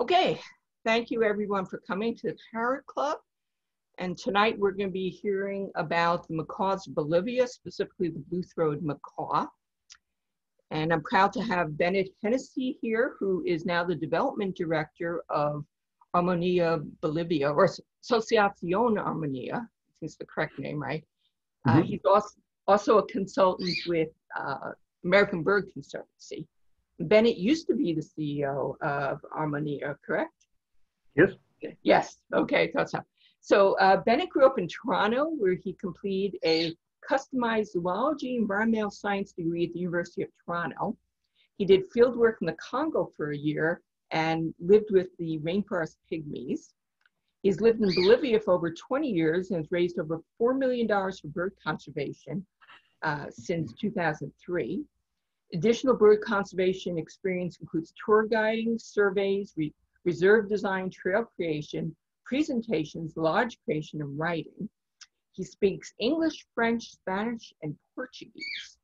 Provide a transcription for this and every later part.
Okay, thank you everyone for coming to the Parrot Club. And tonight we're going to be hearing about the macaws of Bolivia, specifically the blue-throated macaw. And I'm proud to have Bennett Hennessey here, who is now the development director of Armonia Bolivia, or Asociacion Armonia, I think it's the correct name, right? Mm -hmm. uh, he's also, also a consultant with uh, American Bird Conservancy. Bennett used to be the CEO of Armonia, correct? Yes. Yes, okay, thought so. So uh, Bennett grew up in Toronto where he completed a customized zoology and environmental science degree at the University of Toronto. He did field work in the Congo for a year and lived with the rainforest pygmies. He's lived in Bolivia for over 20 years and has raised over $4 million for bird conservation uh, since 2003. Additional bird conservation experience includes tour guiding, surveys, re reserve design, trail creation, presentations, lodge creation, and writing. He speaks English, French, Spanish, and Portuguese.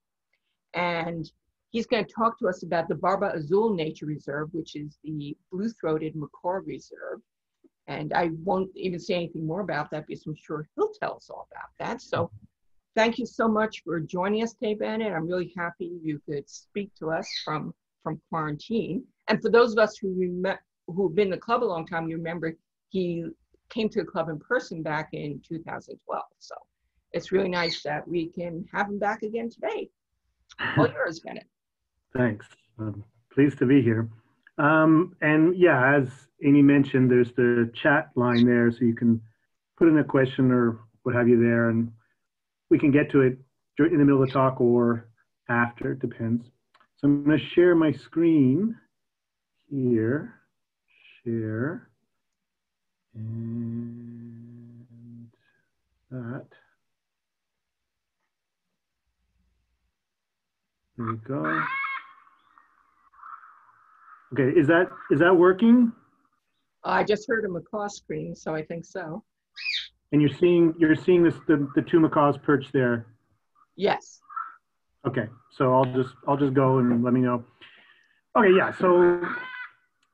And he's going to talk to us about the Barba Azul Nature Reserve, which is the blue-throated macaw reserve. And I won't even say anything more about that because I'm sure he'll tell us all about that. So thank you so much for joining us today, Bennett. I'm really happy you could speak to us from, from quarantine. And for those of us who rem- who've been in the club a long time, you remember he came to the club in person back in 2012. So it's really nice that we can have him back again today. All yours, Bennett. Thanks. I'm pleased to be here. Um, and yeah, as Amy mentioned, there's the chat line there, so you can put in a question or what have you there, and we can get to it in the middle of the talk or after, it depends. So I'm going to share my screen here, share, and that. There we go. Okay, is that is that working? I just heard a macaw scream, so I think so. And you're seeing you're seeing this the, the two macaws perched there. Yes. Okay, so I'll just I'll just go and let me know. Okay, yeah. So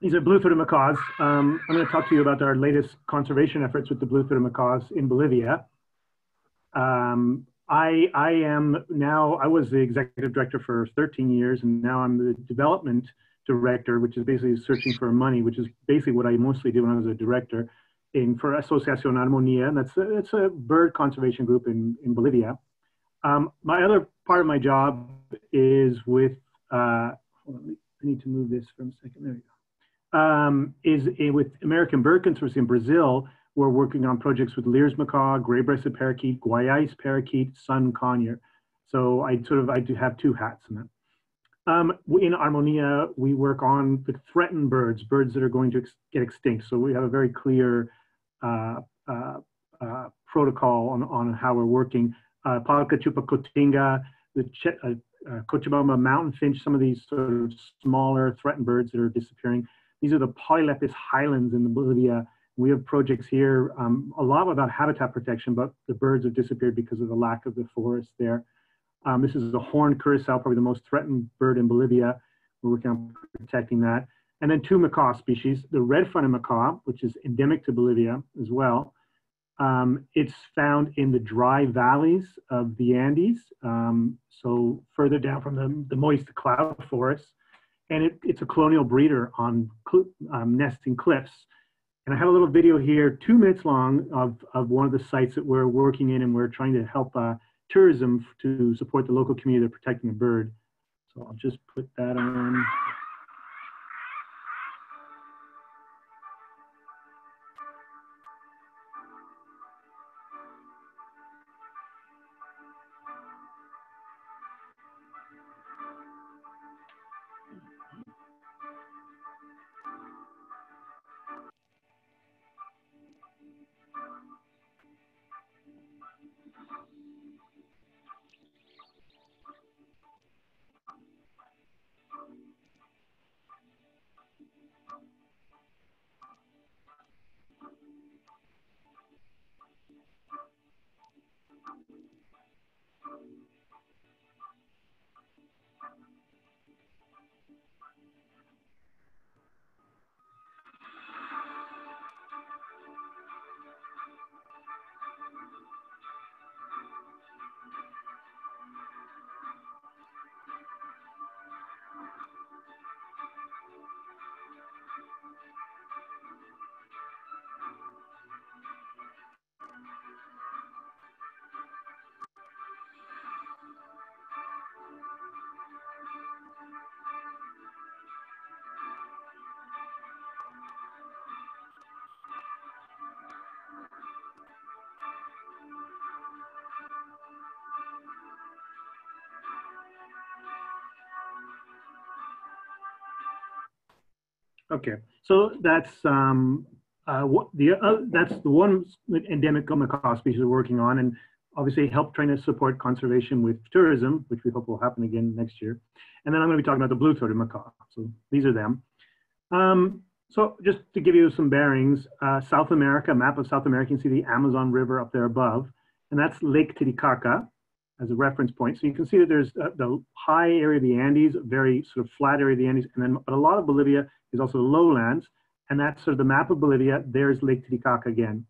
these are blue-throated macaws. Um, I'm going to talk to you about our latest conservation efforts with the blue-throated macaws in Bolivia. Um, I I am now I was the executive director for 13 years, and now I'm the development director, which is basically searching for money, which is basically what I mostly did when I was a director in for Asociación Armonía, and that's a, it's a bird conservation group in, in Bolivia. Um, my other part of my job is with, uh, on, I need to move this for a second, there you go, um, is a, with American Bird Consortium in Brazil. We're working on projects with Lear's macaw, gray-breasted parakeet, Guayais parakeet, sun conure. So I sort of, I do have two hats in that. Um, in Armonia, we work on the threatened birds, birds that are going to ex get extinct. So we have a very clear protocol on, on how we're working. Uh, Palkachupa the Ch uh, uh, Cochabamba mountain finch, some of these sort of smaller threatened birds that are disappearing. These are the polylepis highlands in Bolivia. We have projects here, um, a lot about habitat protection, but the birds have disappeared because of the lack of the forest there. Um, this is the horned curassow, probably the most threatened bird in Bolivia. We're working on protecting that. And then two macaw species, the red-fronted macaw, which is endemic to Bolivia as well. Um, it's found in the dry valleys of the Andes, um, so further down from the, the moist cloud forests. And it, it's a colonial breeder on um, nesting cliffs. And I have a little video here, two minutes long, of, of one of the sites that we're working in and we're trying to help uh, tourism to support the local community that are protecting the bird. So I'll just put that on. Okay, so that's um, uh, what the uh, that's the one endemic macaw species we're working on, and obviously help trying to support conservation with tourism, which we hope will happen again next year. And then I'm going to be talking about the blue-throated macaw. So these are them. Um, so just to give you some bearings, uh, South America, map of South America, you can see the Amazon River up there above, and that's Lake Titicaca as a reference point. So you can see that there's uh, the high area of the Andes, very sort of flat area of the Andes, and then but a lot of Bolivia is also the lowlands, and that's sort of the map of Bolivia. There's Lake Titicaca again.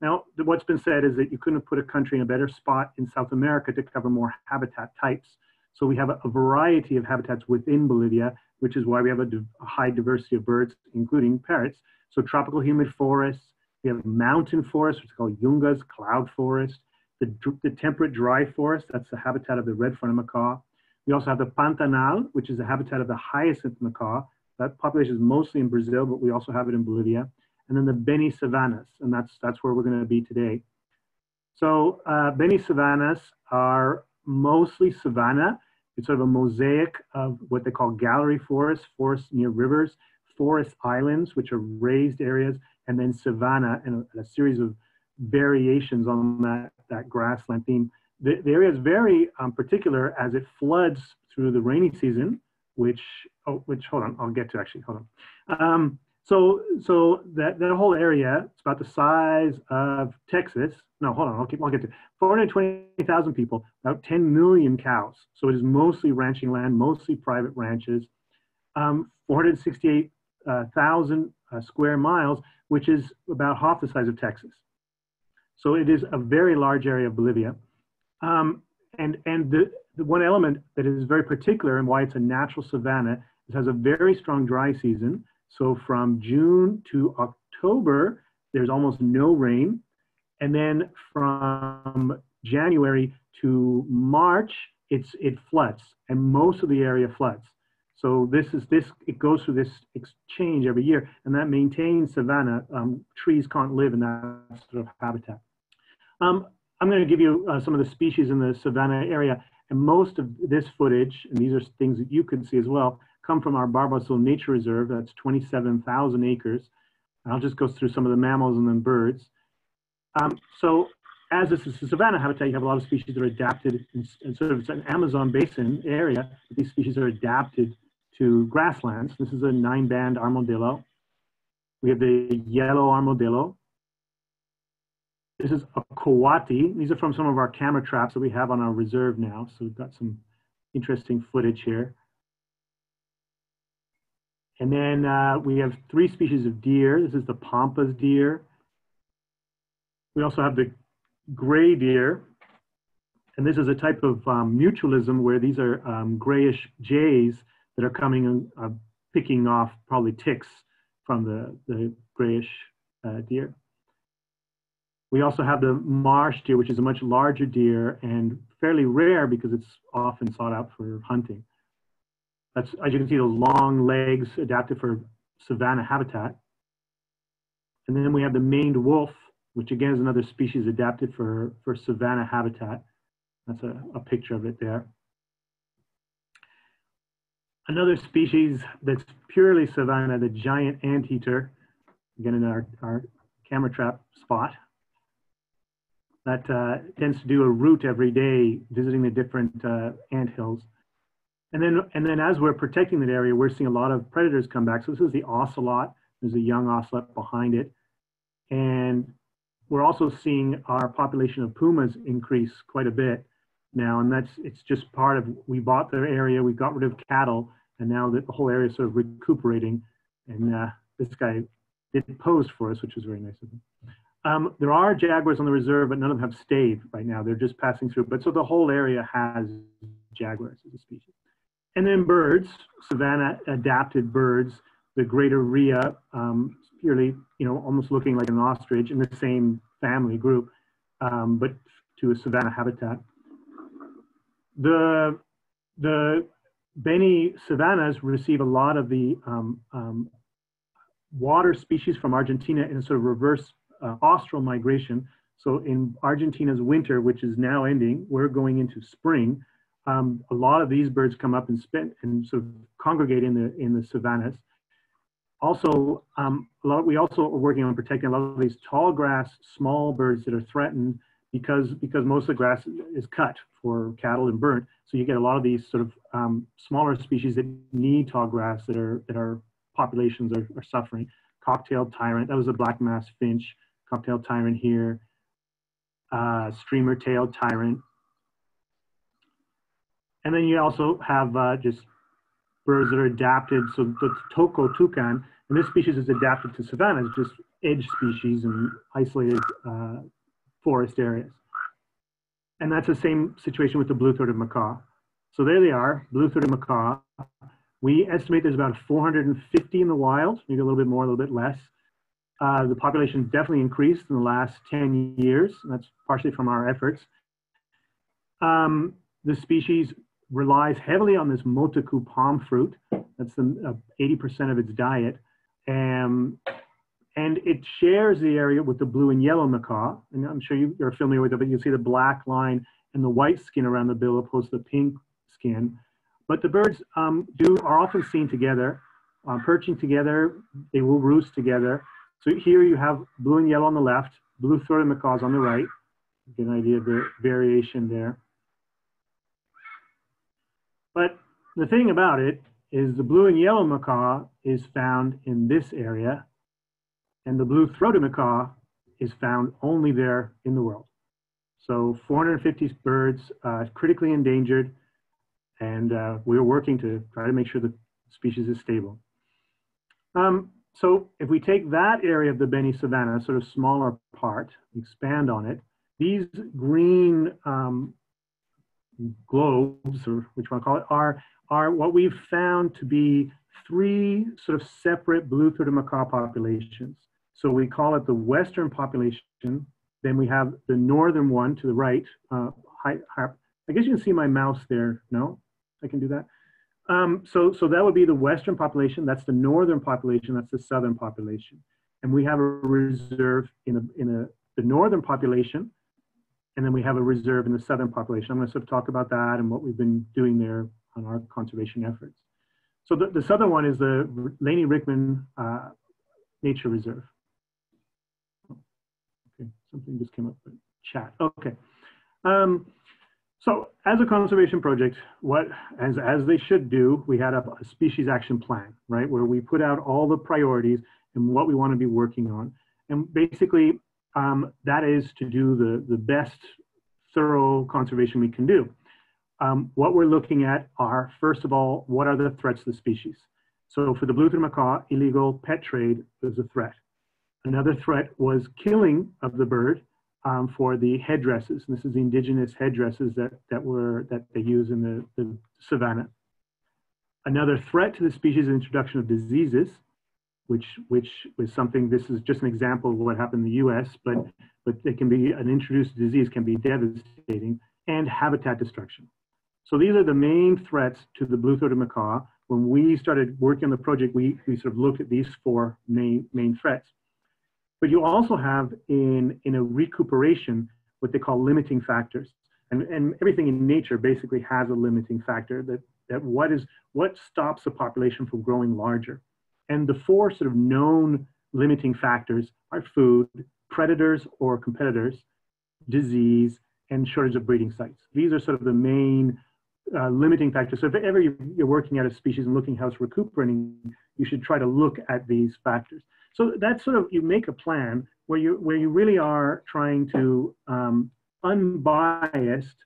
Now, what's been said is that you couldn't have put a country in a better spot in South America to cover more habitat types. So we have a, a variety of habitats within Bolivia, which is why we have a, a, high diversity of birds, including parrots. So tropical humid forests, we have mountain forests, which is called yungas, cloud forest, the, the temperate dry forest, that's the habitat of the red-fronted macaw. We also have the Pantanal, which is the habitat of the hyacinth macaw. That population is mostly in Brazil, but we also have it in Bolivia and then the Beni savannas, and that's, that's where we're going to be today. So uh, Beni savannas are mostly savanna. It's sort of a mosaic of what they call gallery forests, forests near rivers, forest islands, which are raised areas, and then savanna and a, a series of variations on that, that grassland theme. The, the area is very um, particular as it floods through the rainy season, which, oh, which, hold on, I'll get to actually, hold on. Um, so, so that, that whole area, it's about the size of Texas. No, hold on, I'll, keep, I'll get to 420,000 people, about 10 million cows. So it is mostly ranching land, mostly private ranches. Um, 468,000 uh, square miles, which is about half the size of Texas. So it is a very large area of Bolivia. Um, and and the, the one element that is very particular and why it's a natural savanna, it has a very strong dry season so from June to October, there's almost no rain. And then from January to March, it's, it floods and most of the area floods. So this is this, it goes through this exchange every year and that maintains savanna. Um, trees can't live in that sort of habitat. Um, I'm gonna give you uh, some of the species in the savanna area and most of this footage, and these are things that you can see as well, come from our Barba Azul Nature Reserve. That's 27,000 acres. I'll just go through some of the mammals and then birds. Um, so as this is a savanna habitat, you have a lot of species that are adapted, in, sort of it's an Amazon basin area. These species are adapted to grasslands. This is a nine-band armadillo. We have the yellow armadillo. This is a coati. These are from some of our camera traps that we have on our reserve now. So we've got some interesting footage here. And then uh, we have three species of deer. This is the pampas deer. We also have the gray deer. And this is a type of um, mutualism where these are um, grayish jays that are coming and uh, picking off probably ticks from the, the grayish uh, deer. We also have the marsh deer, which is a much larger deer and fairly rare because it's often sought out for hunting. That's, as you can see, the long legs adapted for savanna habitat. And then we have the maned wolf, which again is another species adapted for, for savanna habitat. That's a, a picture of it there. Another species that's purely savanna, the giant anteater, again in our, our camera trap spot, that uh, tends to do a route every day, visiting the different uh, ant hills. And then, and then as we're protecting that area, we're seeing a lot of predators come back. So this is the ocelot. There's a young ocelot behind it. And we're also seeing our population of pumas increase quite a bit now. And that's, it's just part of, we bought their area, we got rid of cattle, and now that the whole area is sort of recuperating. And uh, this guy did pose for us, which was very nice of him. Um, there are jaguars on the reserve, but none of them have stayed right now. They're just passing through. But so the whole area has jaguars as a species. And then birds, savanna adapted birds, the greater rhea, um, purely, you know, almost looking like an ostrich in the same family group, um, but to a savanna habitat. The, the Beni savannas receive a lot of the um, um, water species from Argentina in a sort of reverse uh, austral migration. So in Argentina's winter, which is now ending, we're going into spring um, a lot of these birds come up and spend and sort of congregate in the in the savannas. also, um, a lot, we also are working on protecting a lot of these tall grass, small birds that are threatened because, because most of the grass is cut for cattle and burnt. So you get a lot of these sort of um, smaller species that need tall grass that are, that are populations are, are suffering. Cock-tailed tyrant, that was a black-masked finch, cock-tailed tyrant here, uh, streamer tailed tyrant. And then you also have uh, just birds that are adapted. So the toco toucan, and this species is adapted to savannas, just edge species and isolated uh, forest areas. And that's the same situation with the blue-throated macaw. So there they are, blue-throated macaw. We estimate there's about 450 in the wild, maybe a little bit more, a little bit less. Uh, the population definitely increased in the last 10 years. and That's partially from our efforts. Um, the species relies heavily on this motacú palm fruit. That's the 80% uh, of its diet. Um, and it shares the area with the blue and yellow macaw. And I'm sure you, are familiar with it, but you see the black line and the white skin around the bill opposed to the pink skin. But the birds um, do are often seen together, uh, perching together. They will roost together. So here you have blue and yellow on the left, blue-throated macaws on the right. Get an idea of the variation there. But the thing about it is the blue and yellow macaw is found in this area, and the blue-throated macaw is found only there in the world. So 450 birds, uh, critically endangered, and uh, we're working to try to make sure the species is stable. Um, so if we take that area of the Beni Savanna, sort of smaller part, expand on it, these green um, globes, or which one call it, are, are what we've found to be three sort of separate blue-throated macaw populations. So we call it the western population. Then we have the northern one to the right. Uh, high, high, I guess you can see my mouse there. No, I can do that. Um, so, so that would be the western population. That's the northern population. That's the southern population. And we have a reserve in, a, in a, the northern population and then we have a reserve in the southern population. I'm going to sort of talk about that and what we've been doing there on our conservation efforts. So the, the southern one is the Laney Rickman uh, Nature Reserve. Okay, something just came up in chat. Okay. Um, so as a conservation project, what as, as they should do, we had a, a species action plan, right, where we put out all the priorities and what we want to be working on. And basically, um, that is to do the, the best thorough conservation we can do. Um, what we're looking at are, first of all, what are the threats to the species? So for the blue-throated macaw, illegal pet trade was a threat. Another threat was killing of the bird um, for the headdresses. And this is the indigenous headdresses that, that, were, that they use in the, the savannah. Another threat to the species is introduction of diseases which which was something. This is just an example of what happened in the U.S., but but it can be an introduced disease can be devastating and habitat destruction. So these are the main threats to the blue-throated macaw. When we started working on the project, we, we sort of looked at these four main, main threats. But you also have in, in a recuperation what they call limiting factors. And, and everything in nature basically has a limiting factor that, that what, is, what stops a population from growing larger. And the four sort of known limiting factors are food, predators or competitors, disease, and shortage of breeding sites. These are sort of the main uh, limiting factors. So if ever you're working at a species and looking how it's recuperating, you should try to look at these factors. So that's sort of, you make a plan where you, where you really are trying to um, unbiased,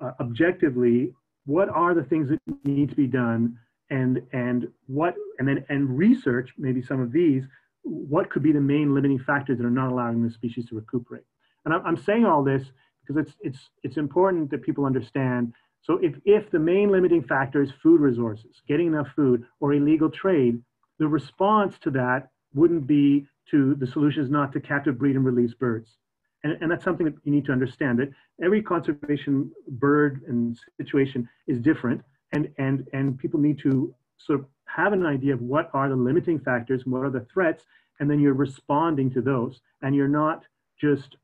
uh, objectively, what are the things that need to be done and and what and then and research maybe some of these what could be the main limiting factors that are not allowing the species to recuperate. And i'm saying all this because it's it's it's important that people understand. So if if the main limiting factor is food resources getting enough food or illegal trade the response to that wouldn't be to the solution is not to captive breed and release birds. And, and that's something that you need to understand that every conservation bird and situation is different and and and people need to sort of have an idea of what are the limiting factors and what are the threats and then you're responding to those and you're not just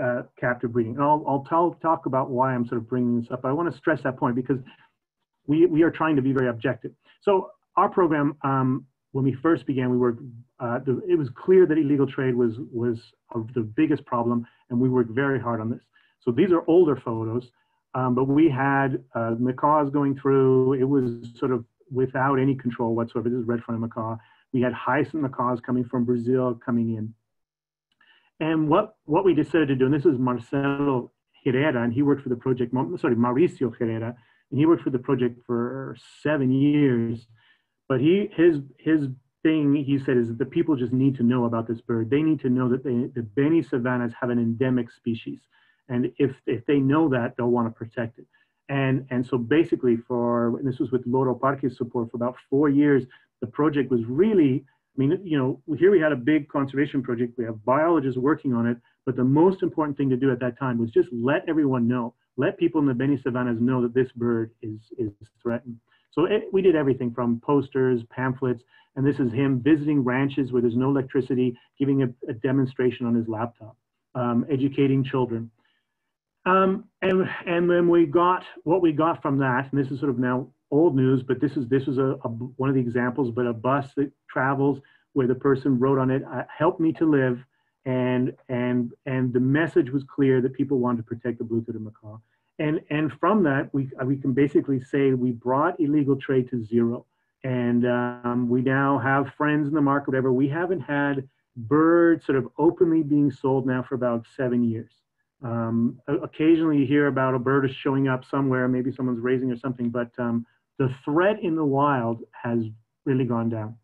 uh, captive breeding. And i'll, I'll tell, talk about why i'm sort of bringing this up i want to stress that point because we, we are trying to be very objective. So our program um, when we first began, we worked, uh, the, it was clear that illegal trade was, was the biggest problem, and we worked very hard on this. So these are older photos, um, but we had uh, macaws going through, it was sort of without any control whatsoever. This is red-fronted macaw. We had hyacinth macaws coming from Brazil coming in. And what, what we decided to do, and this is Marcelo Herrera, and he worked for the project, sorry, Mauricio Herrera, and he worked for the project for seven years. But he, his, his thing, he said, is that the people just need to know about this bird. They need to know that they, the Beni savannas have an endemic species. And if, if they know that, they'll want to protect it. And, and so basically for, this was with Loro Parque's support for about four years, the project was really, I mean, you know, here we had a big conservation project. We have biologists working on it, but the most important thing to do at that time was just let everyone know, let people in the Beni Savannas know that this bird is, is threatened. So it, we did everything from posters, pamphlets, and this is him visiting ranches where there's no electricity, giving a, a demonstration on his laptop, um, educating children. Um, and, and then we got what we got from that, and this is sort of now old news, but this is this was a, a one of the examples, but a bus that travels where the person wrote on it, uh, "Help me to live," and and and the message was clear that people wanted to protect the blue-throated macaw. And and from that, we we can basically say we brought illegal trade to zero, and um, we now have friends in the market. Whatever we haven't had birds sort of openly being sold now for about seven years. Um, occasionally you hear about a bird is showing up somewhere, maybe someone's raising or something, but um, the threat in the wild has really gone down.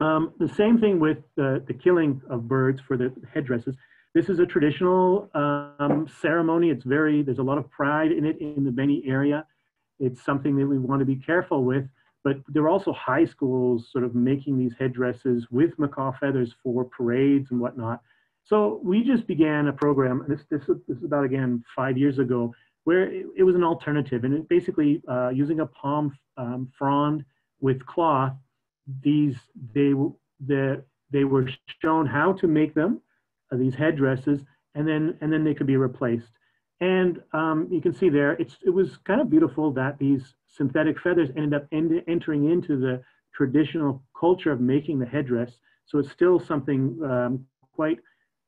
Um, the same thing with the, the killing of birds for the headdresses. This is a traditional um, ceremony. It's very, there's a lot of pride in it in the Beni area. It's something that we want to be careful with, but there are also high schools sort of making these headdresses with macaw feathers for parades and whatnot. So we just began a program, this, this, this is about, again, five years ago, where it, it was an alternative. And it basically, uh, using a palm um, frond with cloth, these, they, the, they were shown how to make them, uh, these headdresses, and then, and then they could be replaced. And um, you can see there, it's, it was kind of beautiful that these synthetic feathers ended up end, entering into the traditional culture of making the headdress. So it's still something um, quite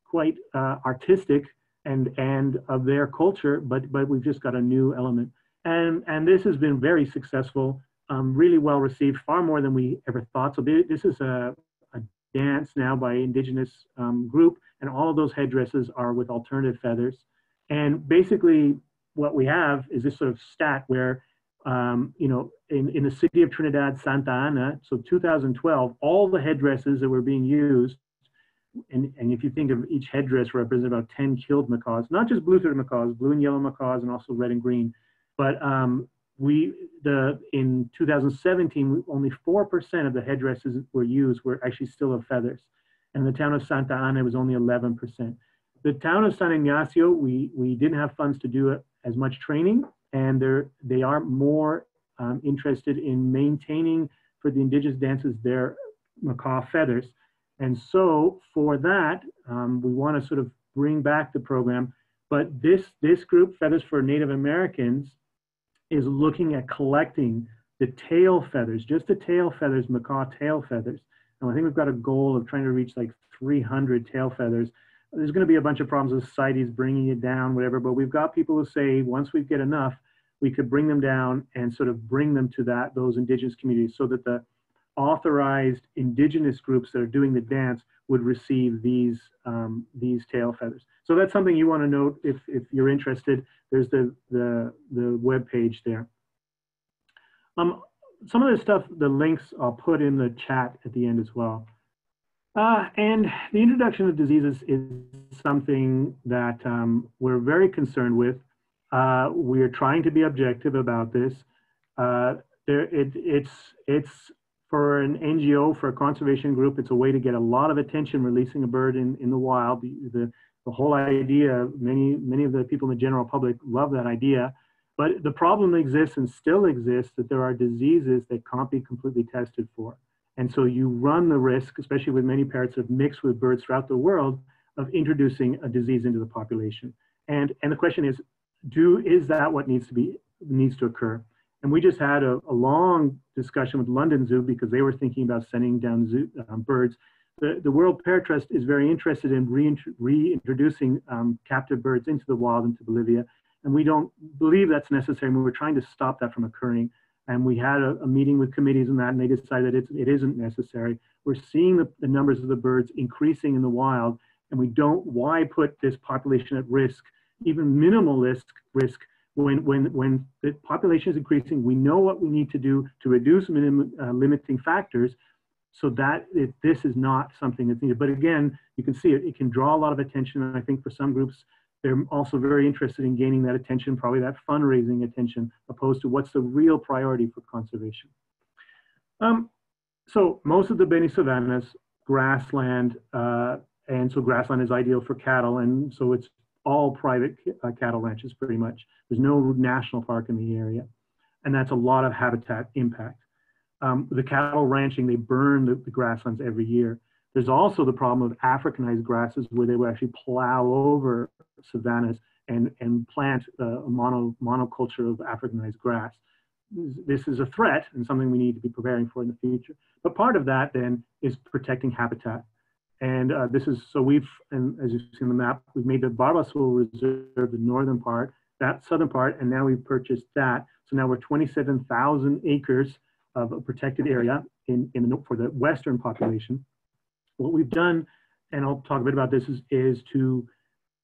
quite uh, artistic and and of their culture, but but we've just got a new element. And and this has been very successful, um, really well received, far more than we ever thought. So this is a, a dance now by indigenous um, group, and all of those headdresses are with alternative feathers. And basically, what we have is this sort of stat where, um, you know, in, in the city of Trinidad, Santa Ana, so 2012, all the headdresses that were being used and, and if you think of each headdress represent about 10 killed macaws, not just blue-throated macaws, blue and yellow macaws, and also red and green. But um, we, the, in 2017, only 4% of the headdresses were used were actually still of feathers. And the town of Santa Ana was only 11%. The town of San Ignacio, we, we didn't have funds to do as much training, and they're, they are more um, interested in maintaining for the indigenous dances their macaw feathers. And so for that, um, we want to sort of bring back the program. But this, this group, Feathers for Native Americans, is looking at collecting the tail feathers, just the tail feathers, macaw tail feathers. And I think we've got a goal of trying to reach like 300 tail feathers. There's going to be a bunch of problems with societies bringing it down, whatever, but we've got people who say once we get enough, we could bring them down and sort of bring them to that, those indigenous communities so that the, authorized indigenous groups that are doing the dance would receive these, um, these tail feathers. So that's something you want to note if, if you're interested. There's the, the, the web page there. Um, some of the stuff, the links I'll put in the chat at the end as well. Uh, and the introduction of diseases is something that um, we're very concerned with. Uh, we're trying to be objective about this. Uh, there, it, it's, it's for an NGO, for a conservation group, it's a way to get a lot of attention releasing a bird in, in the wild. The, the, the whole idea, many, many of the people in the general public love that idea. But the problem exists and still exists that there are diseases that can't be completely tested for. And so you run the risk, especially with many parrots that mix with birds throughout the world, of introducing a disease into the population. And, and the question is, do, is that what needs to be, needs to occur? And we just had a, a long discussion with London Zoo because they were thinking about sending down zoo, um, birds. The, the World Parrot Trust is very interested in reintroducing um, captive birds into the wild into Bolivia. And we don't believe that's necessary. And we were trying to stop that from occurring. And we had a, a meeting with committees on that, and they decided it's, it isn't necessary. We're seeing the, the numbers of the birds increasing in the wild, and we don't, why put this population at risk, even minimal risk, risk when, when, when the population is increasing, we know what we need to do to reduce minimum, uh, limiting factors so that it, this is not something that's needed. But again, you can see it, it can draw a lot of attention. And I think for some groups, they're also very interested in gaining that attention, probably that fundraising attention, opposed to what's the real priority for conservation. Um, so most of the Beni savannas, grassland, uh, and so grassland is ideal for cattle, and so it's all private uh, cattle ranches pretty much. There's no national park in the area, and that's a lot of habitat impact. Um, the cattle ranching, they burn the, the, grasslands every year. There's also the problem of Africanized grasses where they will actually plow over savannas and, and plant uh, a mono, monoculture of Africanized grass. This is a threat and something we need to be preparing for in the future. But part of that then is protecting habitat. And uh, this is, so we've, and as you see on the map, we've made the Barba Azul Reserve the northern part, that southern part, and now we've purchased that. So now we're 27,000 acres of a protected area in, in the, for the western population. What we've done, and I'll talk a bit about this, is, is to,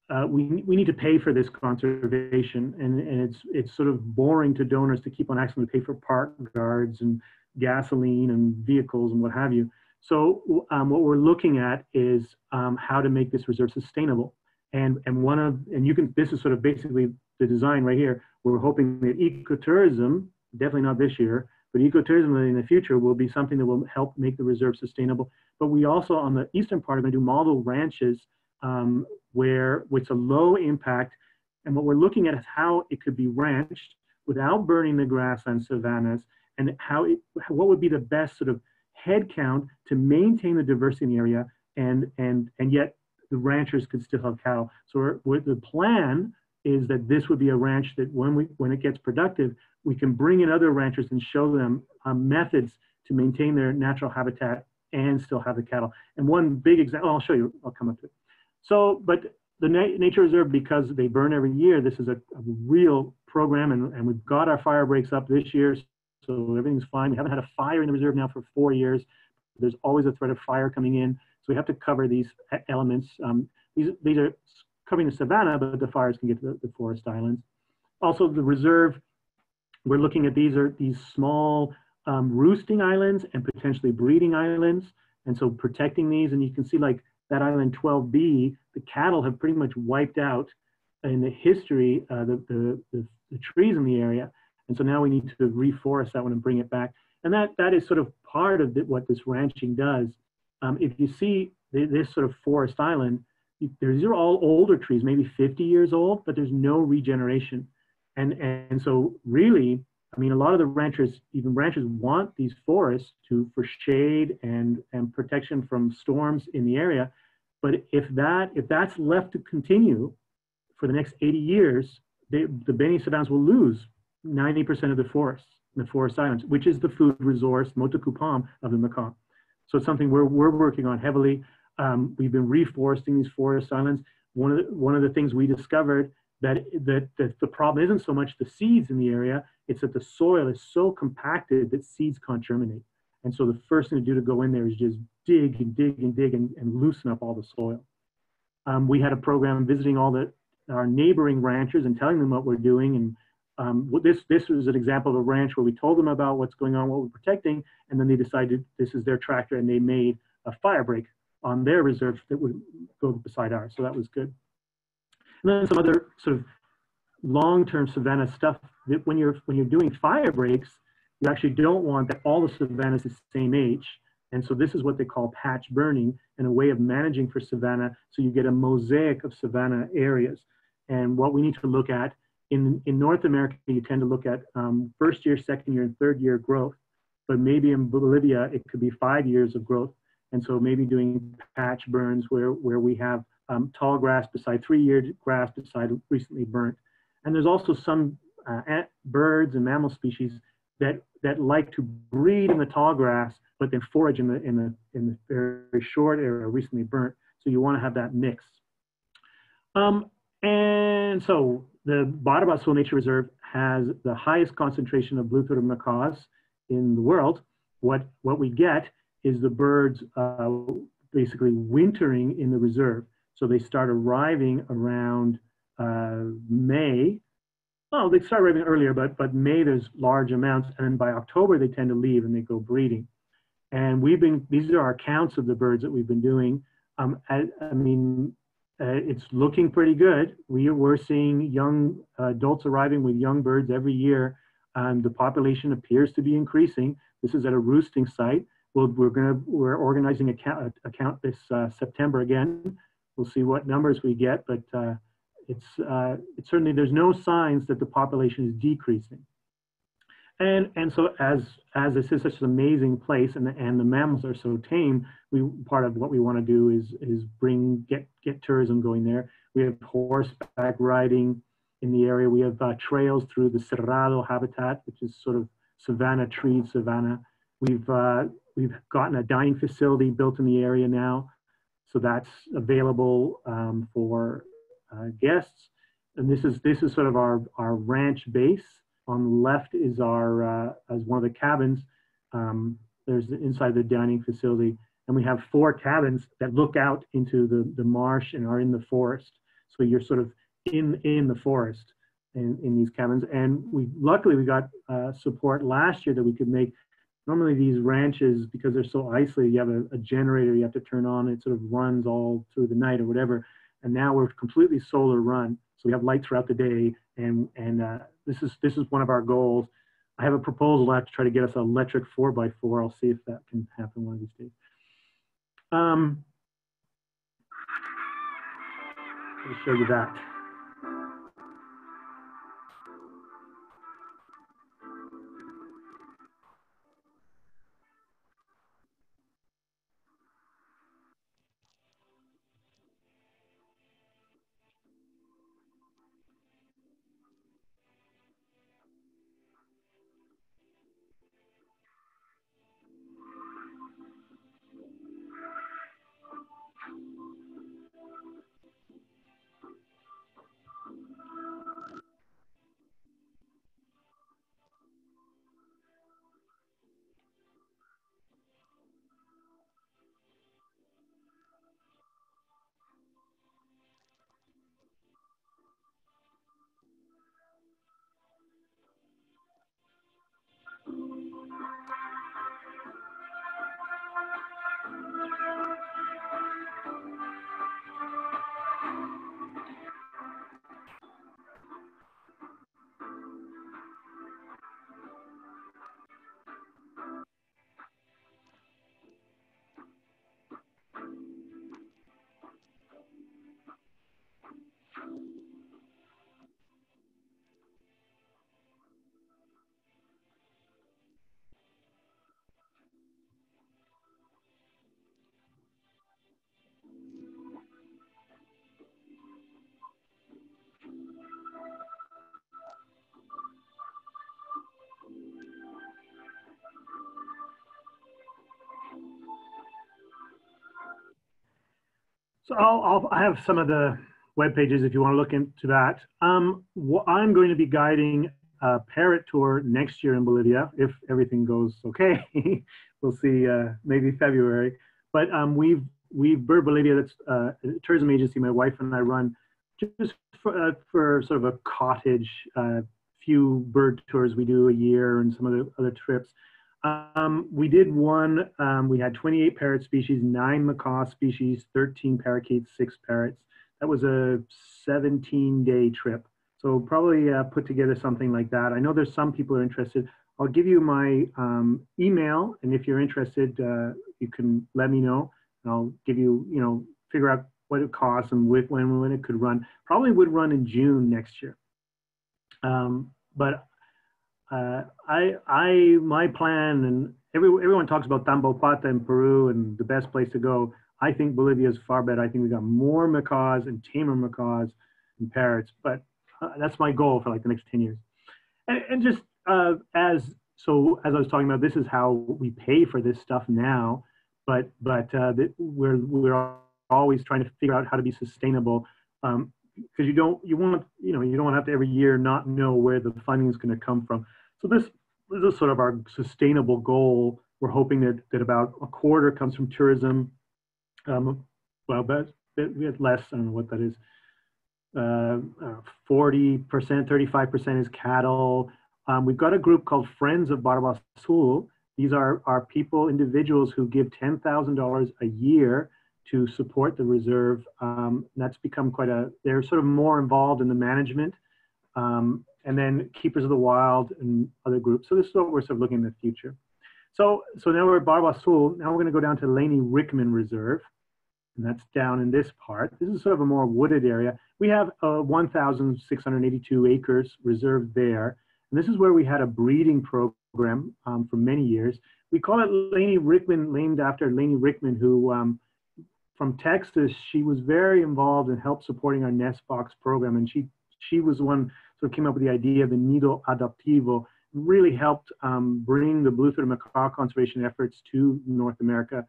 uh, we, we need to pay for this conservation. And, and it's, it's sort of boring to donors to keep on asking to pay for park guards and gasoline and vehicles and what have you. So um, what we're looking at is um, how to make this reserve sustainable. And, and one of, and you can, this is sort of basically the design right here. We're hoping that ecotourism, definitely not this year, but ecotourism in the future will be something that will help make the reserve sustainable. But we also, on the eastern part, are going to do model ranches um, where it's a low impact. And what we're looking at is how it could be ranched without burning the grass grassland savannas and how it, what would be the best sort of head count to maintain the diversity in the area and, and, and yet the ranchers could still have cattle. So the plan is that this would be a ranch that when, we, when it gets productive, we can bring in other ranchers and show them um, methods to maintain their natural habitat and still have the cattle. And one big example, I'll show you, I'll come up to it. So, but the na nature reserve, because they burn every year, this is a, a real program and, and we've got our fire breaks up this year so everything's fine. We haven't had a fire in the reserve now for four years. There's always a threat of fire coming in. So we have to cover these elements. Um, these, these are covering the savanna, but the fires can get to the, the forest islands. Also the reserve, we're looking at these are these small um, roosting islands and potentially breeding islands. And so protecting these, and you can see like that island 12B, the cattle have pretty much wiped out in the history, uh, the, the, the, the trees in the area. And so now we need to reforest that one and bring it back. And that, that is sort of part of the, what this ranching does. Um, if you see the, this sort of forest island, these are all older trees, maybe 50 years old, but there's no regeneration. And, and so really, I mean, a lot of the ranchers, even ranchers want these forests to, for shade and, and protection from storms in the area. But if that, if that's left to continue for the next 80 years, they, the Beni savannas will lose 90% of the forests, the forest islands, which is the food resource, motacú palm of the macaw. So it's something we're, we're working on heavily. Um, we've been reforesting these forest islands. One of the, one of the things we discovered that, that, that the problem isn't so much the seeds in the area, it's that the soil is so compacted that seeds can't germinate. And so the first thing to do to go in there is just dig and dig and dig and, and loosen up all the soil. Um, we had a program visiting all the our neighboring ranchers and telling them what we're doing and um, this this was an example of a ranch where we told them about what's going on, what we're protecting, and then they decided this is their tractor, and they made a fire break on their reserve that would go beside ours. So that was good. And then some other sort of long-term savanna stuff that when you're when you're doing fire breaks, you actually don't want that all the savannas the same age. And so this is what they call patch burning and a way of managing for savanna. So you get a mosaic of savanna areas. And what we need to look at in, in North America, you tend to look at um, first year, second year, and third year growth. But maybe in Bolivia, it could be five years of growth. And so maybe doing patch burns where, where we have um, tall grass beside three-year grass beside recently burnt. And there's also some uh, birds and mammal species that, that like to breed in the tall grass, but then forage in the, in the, in the very short area recently burnt. So you want to have that mix. Um, and so the Barba Azul Nature Reserve has the highest concentration of blue-throated macaws in the world. What, what we get is the birds uh, basically wintering in the reserve. So they start arriving around uh, May. Well, they start arriving earlier, but, but May there's large amounts. And then by October, they tend to leave and they go breeding. And we've been, these are our counts of the birds that we've been doing. Um, I, I mean, uh, it's looking pretty good. We, we're seeing young adults arriving with young birds every year. and the population appears to be increasing. This is at a roosting site. We'll, we're gonna we're organizing a count, a count this uh, September again. We'll see what numbers we get, but uh, it's uh, it's certainly there's no signs that the population is decreasing. And and so as as this is such an amazing place, and the, and the mammals are so tame, we part of what we want to do is is bring get get tourism going there. We have horseback riding in the area. We have uh, trails through the Cerrado habitat, which is sort of savanna treed savanna. We've uh, we've gotten a dining facility built in the area now, so that's available um, for uh, guests. And this is this is sort of our our ranch base. On the left is our uh, as one of the cabins. Um, there's inside the dining facility, and we have four cabins that look out into the the marsh and are in the forest. So you're sort of in in the forest in, in these cabins. And we luckily we got uh, support last year that we could make normally these ranches, because they're so isolated, you have a, a, generator you have to turn on, it sort of runs all through the night or whatever. And now we're completely solar run. So we have light throughout the day. And, and uh, this, is, this is one of our goals. I have a proposal I have to try to get us an electric four by four. I'll see if that can happen one of these days. Um, me show you that. Thank you. So I'll, I'll, i have some of the web pages if you want to look into that. Um, I'm going to be guiding a parrot tour next year in Bolivia if everything goes okay. we'll see, uh, maybe February. But um, we've we've Bird Bolivia, that's uh, a tourism agency my wife and I run, just for, uh, for sort of a cottage, uh, few bird tours we do a year and some of the other trips. Um, we did one, um, we had 28 parrot species, nine macaw species, 13 parakeets, six parrots. That was a 17 day trip. So probably uh, put together something like that. I know there's some people are interested. I'll give you my um, email, and if you're interested, uh, you can let me know. And I'll give you, you know, figure out what it costs and when, when it could run. Probably would run in June next year. Um, but uh, I, I, my plan, and every, everyone talks about Tambopata in Peru and the best place to go. I think Bolivia is far better. I think we got more macaws and tamer macaws and parrots, but uh, that's my goal for like the next 10 years. and, and just uh, as so as I was talking about, this is how we pay for this stuff now, but but uh, we're we're always trying to figure out how to be sustainable because you don't you want you know you don't have to every year not know where the funding is going to come from. So this, this is sort of our sustainable goal. We're hoping that that about a quarter comes from tourism. Um, well, but we have less. I don't know what that is. Uh, 40%, 35% is cattle. Um, we've got a group called Friends of Barba Azul. These are, are people, individuals who give $10,000 a year to support the reserve. Um, that's become quite a, they're sort of more involved in the management. Um, and then Keepers of the Wild and other groups. So this is what we're sort of looking in the future. So, so now we're at Barba Azul. Now we're going to go down to Laney Rickman Reserve. And that's down in this part. This is sort of a more wooded area. We have uh, 1,682 acres reserved there. And this is where we had a breeding program um, for many years. We call it Laney Rickman, named after Laney Rickman, who um, from Texas, she was very involved and helped supporting our nest box program. And she, she was the one sort of came up with the idea of the nido adaptivo, really helped um, bring the blue-throated macaw conservation efforts to North America.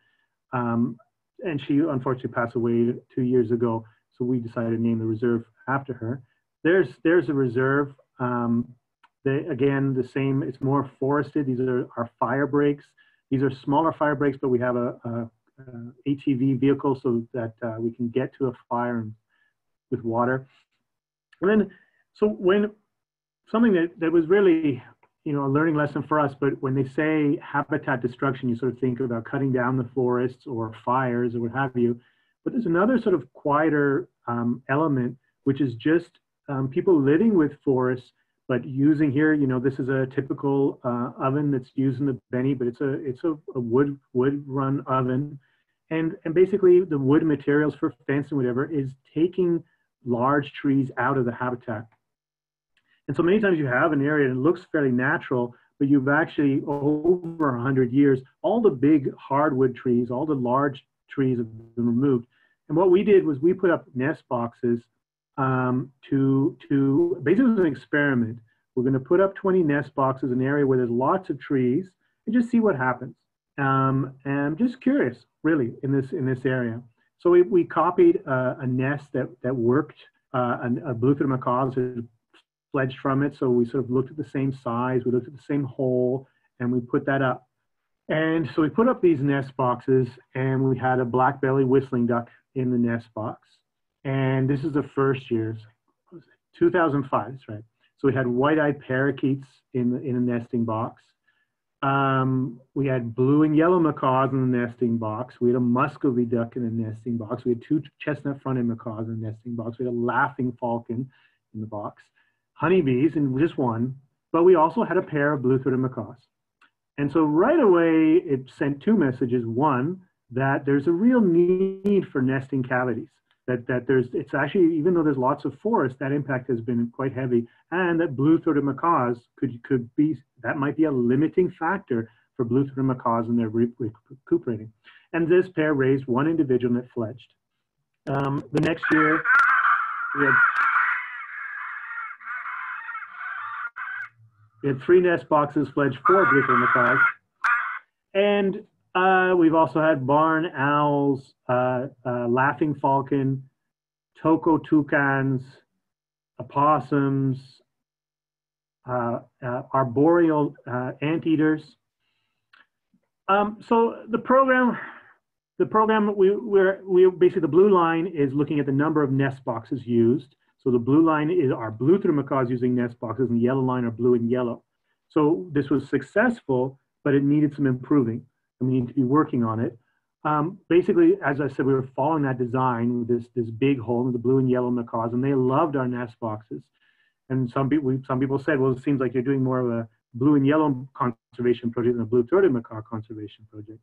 Um, and she unfortunately passed away two years ago. So we decided to name the reserve after her. There's, there's a reserve. Um, they, again, the same, it's more forested. These are our fire breaks. These are smaller fire breaks, but we have a, a, a ATV vehicle so that uh, we can get to a fire and, with water. And then, so when something that, that was really, you know, a learning lesson for us, but when they say habitat destruction, you sort of think about cutting down the forests or fires or what have you. But there's another sort of quieter um, element, which is just um, people living with forests but using here, you know, this is a typical uh, oven that's used in the Beni, but it's a it's a, a, wood wood run oven, and and basically the wood materials for fence and whatever is taking large trees out of the habitat. And so many times you have an area that looks fairly natural, but you've actually over 100 years, all the big hardwood trees, all the large trees have been removed. And what we did was we put up nest boxes um, to, to basically an experiment. We're going to put up 20 nest boxes in an area where there's lots of trees and just see what happens. Um, and I'm just curious, really, in this in this area. So we, we copied uh, a nest that that worked, uh, a, a blue-throated macaws had fledged from it. So we sort of looked at the same size, we looked at the same hole, and we put that up. And so we put up these nest boxes, and we had a black belly whistling duck in the nest box and this is the first years, 2005, that's right. So we had white-eyed parakeets in, the, in a nesting box. Um, we had blue and yellow macaws in the nesting box. We had a Muscovy duck in the nesting box. We had two chestnut-fronted macaws in the nesting box. We had a laughing falcon in the box. Honeybees, and just one. But we also had a pair of blue-throated macaws. And so right away, it sent two messages. One, that there's a real need for nesting cavities that, that there's, it's actually, even though there's lots of forest, that impact has been quite heavy. And that blue-throated macaws could, could be, that might be a limiting factor for blue-throated macaws in their recuperating. And this pair raised one individual that fledged. Um, the next year, we had, we had three nest boxes fledged for blue-throated macaws. And uh, we've also had barn owls, uh, uh, laughing falcon, toco toucans, opossums, uh, uh, arboreal uh, anteaters. Um, so the program, the program we we're we basically the blue line is looking at the number of nest boxes used. So the blue line is our blue-throated macaws using nest boxes, and the yellow line are blue and yellow. So this was successful, but it needed some improving need to be working on it. Um, basically, as I said, we were following that design with this, this big hole in the blue and yellow macaws, and they loved our nest boxes. And some people, some people said, well, it seems like you're doing more of a blue and yellow conservation project than a blue-throated macaw conservation project.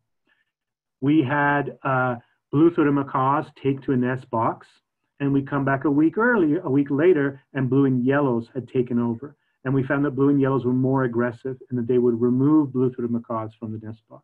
We had uh, blue-throated macaws take to a nest box, and we come back a week earlier, a week later, and blue and yellows had taken over. And we found that blue and yellows were more aggressive and that they would remove blue-throated macaws from the nest box.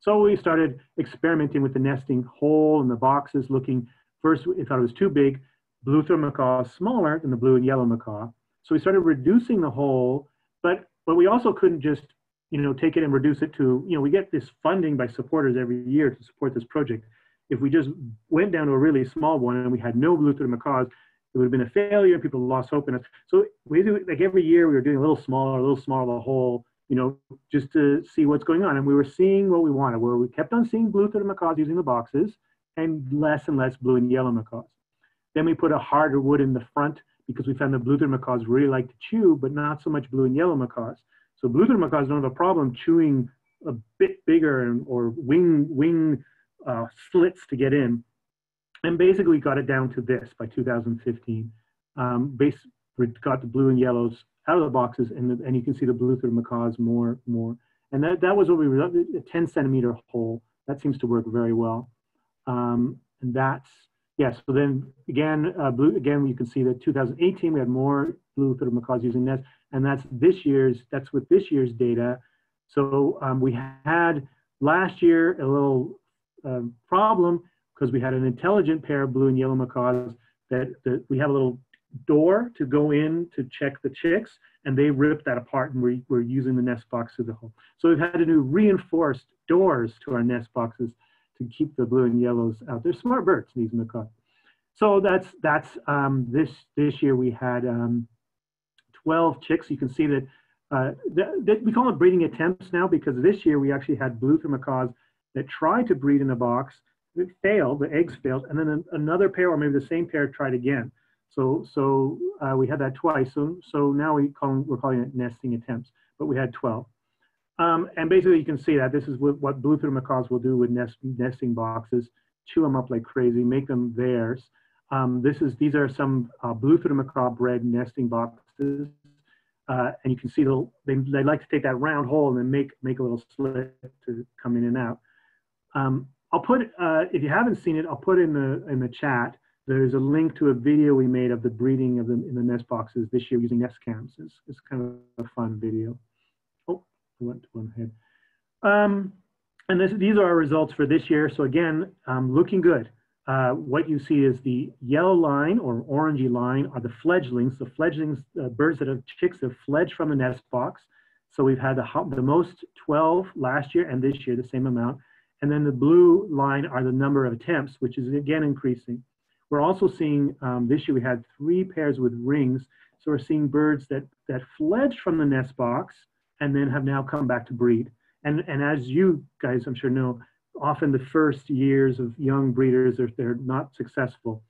So we started experimenting with the nesting hole and the boxes, looking first, we thought it was too big. Blue-throated macaw smaller than the blue and yellow macaw. So we started reducing the hole, but but we also couldn't just you know take it and reduce it to you know we get this funding by supporters every year to support this project. If we just went down to a really small one and we had no blue-throated macaws, it would have been a failure people lost hope in us. So we do like every year we were doing a little smaller, a little smaller the whole, you know, just to see what's going on. And we were seeing what we wanted, where we kept on seeing blue-throated macaws using the boxes and less and less blue and yellow macaws. Then we put a harder wood in the front because we found the blue-throated macaws really like to chew, but not so much blue and yellow macaws. So blue-throated macaws don't have a problem chewing a bit bigger or wing wing uh, slits to get in. And basically got it down to this by 2015. Um, base, got the blue and yellows out of the boxes and, the, and you can see the blue-throated macaws more, more. And that, that was what we were, a 10 centimeter hole. That seems to work very well. Um, and that's, yeah, so then again, uh, blue, again, you can see that 2018, we had more blue-throated macaws using this, and that's this year's, that's with this year's data. So um, we had last year a little um, problem because we had an intelligent pair of blue and yellow macaws that, that we have a little door to go in to check the chicks, and they ripped that apart, and we're, we're using the nest box through the hole. So we've had to do reinforced doors to our nest boxes to keep the blue and yellows out. They're smart birds, these macaws. So that's that's um, this this year we had um, 12 chicks. You can see that, uh, that, we call it breeding attempts now because this year we actually had blue-throated macaws that tried to breed in a box. It failed, the eggs failed, and then another pair or maybe the same pair tried again. So so uh, we had that twice. So so now we call we're calling it nesting attempts, but we had 12. Um, and basically, you can see that this is what, what blue-throated macaws will do with nest, nesting boxes: chew them up like crazy, make them theirs. Um, this is these are some uh, blue-throated macaw bred nesting boxes, uh, and you can see the, they they like to take that round hole and then make make a little slit to come in and out. Um, I'll put uh, if you haven't seen it, I'll put in the in the chat. There's a link to a video we made of the breeding of them in the nest boxes this year using nest cams. It's, it's kind of a fun video Oh, I went one ahead. Um, and this, these are our results for this year. So again, um, looking good. Uh, what you see is the yellow line or orangey line are the fledglings. The fledglings, uh, birds that have chicks have fledged from the nest box. So we've had the, the most 12 last year and this year, the same amount. And then the blue line are the number of attempts, which is again increasing. We're also seeing, um, this year we had three pairs with rings. So we're seeing birds that, that fledged from the nest box and then have now come back to breed. And, and as you guys, I'm sure know, often the first years of young breeders, are they're not successful.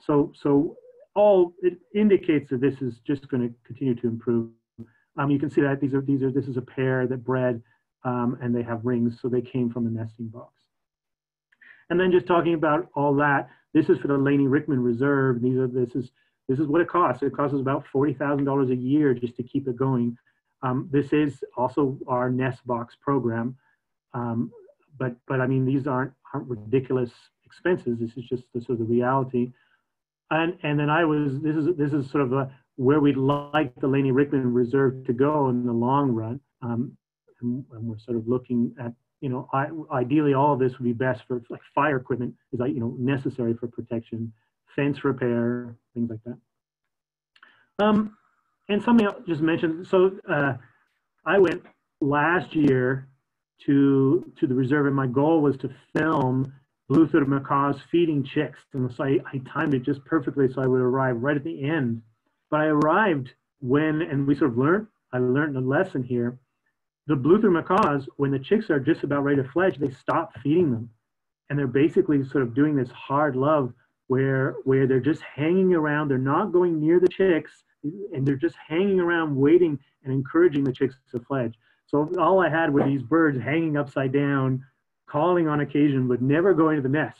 So, so all it indicates that this is just going to continue to improve. Um, you can see that these are, these are, this is a pair that bred um, and they have rings, so they came from a nesting box. And then just talking about all that, this is for the Laney Rickman Reserve. These are, this is, this is what it costs. It costs us about $40,000 a year just to keep it going. Um, this is also our nest box program, um, but but I mean these aren't aren't ridiculous expenses. This is just the sort of the reality. And and then I was this is this is sort of a, where we'd like the Laney Rickman Reserve to go in the long run. Um, and, and, we're sort of looking at you know I, ideally all of this would be best for like fire equipment is like you know necessary for protection, fence repair, things like that. Um, and something else just mentioned. So uh, I went last year to to the reserve, and my goal was to film blue-throated macaws feeding chicks, and so I, I timed it just perfectly so I would arrive right at the end. But I arrived when, and we sort of learned. I learned a lesson here. The blue-throated macaws, when the chicks are just about ready to fledge, they stop feeding them. And they're basically sort of doing this hard love where, where they're just hanging around. They're not going near the chicks and they're just hanging around waiting and encouraging the chicks to fledge. So all I had were these birds hanging upside down, calling on occasion, but never going to the nest.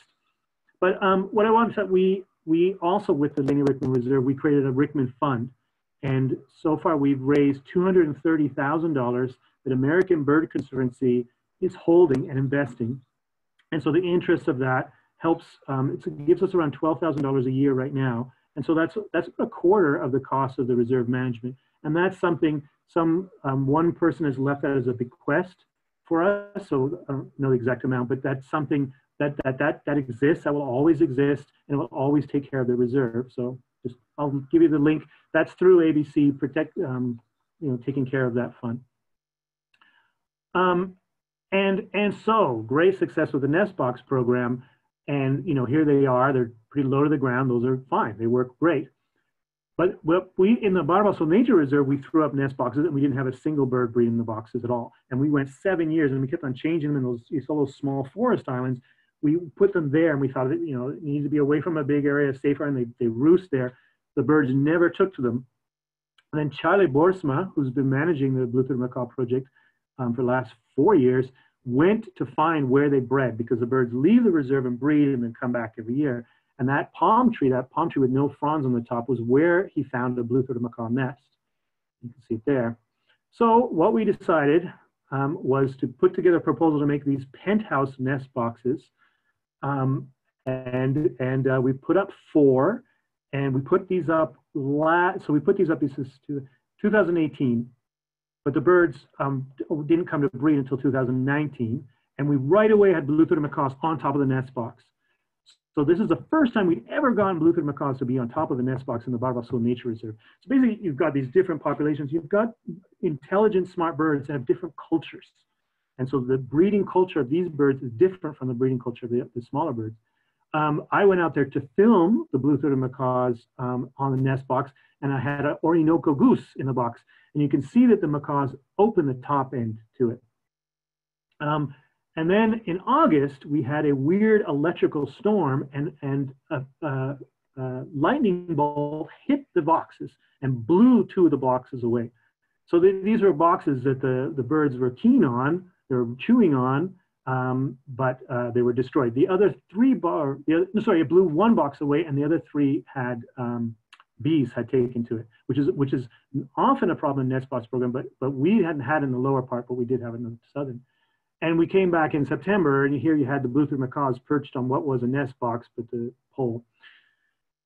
But um, what I want to say, we, we also, with the Laney Rickman Reserve, we created a Rickman Fund. And so far we've raised $230,000 that American Bird Conservancy is holding and investing, and so the interest of that helps. Um, it gives us around twelve thousand dollars a year right now and so that's, that's a quarter of the cost of the reserve management. And that's something some um, one person has left that as a bequest for us. So I don't know the exact amount, but that's something that, that, that, that exists, that will always exist, and will always take care of the reserve. So just, I'll give you the link. That's through ABC Protect, um, you know, taking care of that fund. Um, and, and so great success with the nest box program. And, you know, here they are, they're pretty low to the ground. Those are fine. They work great. But what we, in the Barba Azul Nature Reserve, we threw up nest boxes and we didn't have a single bird breeding in the boxes at all. And we went seven years and we kept on changing them in those, you saw those small forest islands. We put them there and we thought that, you know, it needed to be away from a big area, safer, and they, they roost there. The birds never took to them. And then Charlie Boersma, who's been managing the Blue-throated Macaw project um, for the last four years, went to find where they bred because the birds leave the reserve and breed and then come back every year. And that palm tree, that palm tree with no fronds on the top, was where he found the blue-throated macaw nest. You can see it there. So what we decided um, was to put together a proposal to make these penthouse nest boxes. Um, and and uh, we put up four, and we put these up, last, so we put these up, this is 2018, but the birds um, didn't come to breed until 2019. And we right away had blue-throated macaws on top of the nest box. So this is the first time we'd ever gotten blue-throated macaws to be on top of the nest box in the Barba Azul Nature Reserve. So basically, you've got these different populations. You've got intelligent, smart birds that have different cultures. And so the breeding culture of these birds is different from the breeding culture of the, the smaller birds. Um, I went out there to film the blue-throated macaws um, on the nest box, and I had an Orinoco goose in the box. And you can see that the macaws open the top end to it. Um, and then in August, we had a weird electrical storm and, and a, a, a, lightning bolt hit the boxes and blew two of the boxes away. So these were boxes that the, the birds were keen on, they were chewing on, um, but uh, they were destroyed. The other three bar, the other, sorry, it blew one box away and the other three had um, bees had taken to it, which is which is often a problem in nest box program, but but we hadn't had in the lower part, but we did have in the southern. And we came back in September, and here you had the blue-throated macaws perched on what was a nest box, but the pole.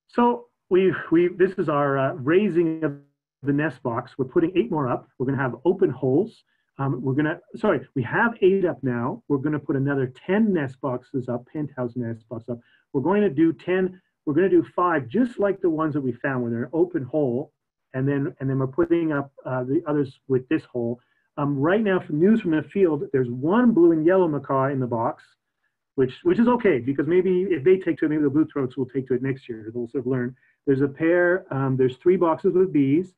So we, we this is our uh, raising of the nest box. We're putting eight more up. We're going to have open holes. Um, we're going to, sorry, we have eight up now. We're going to put another 10 nest boxes up, penthouse nest boxes up. We're going to do 10, we're going to do five, just like the ones that we found where they're an open hole. And then, and then we're putting up uh, the others with this hole. Um, right now, from news from the field, there's one blue and yellow macaw in the box, which which is okay because maybe if they take to it, maybe the blue throats will take to it next year. They'll sort of learn. There's a pair. Um, there's three boxes with bees.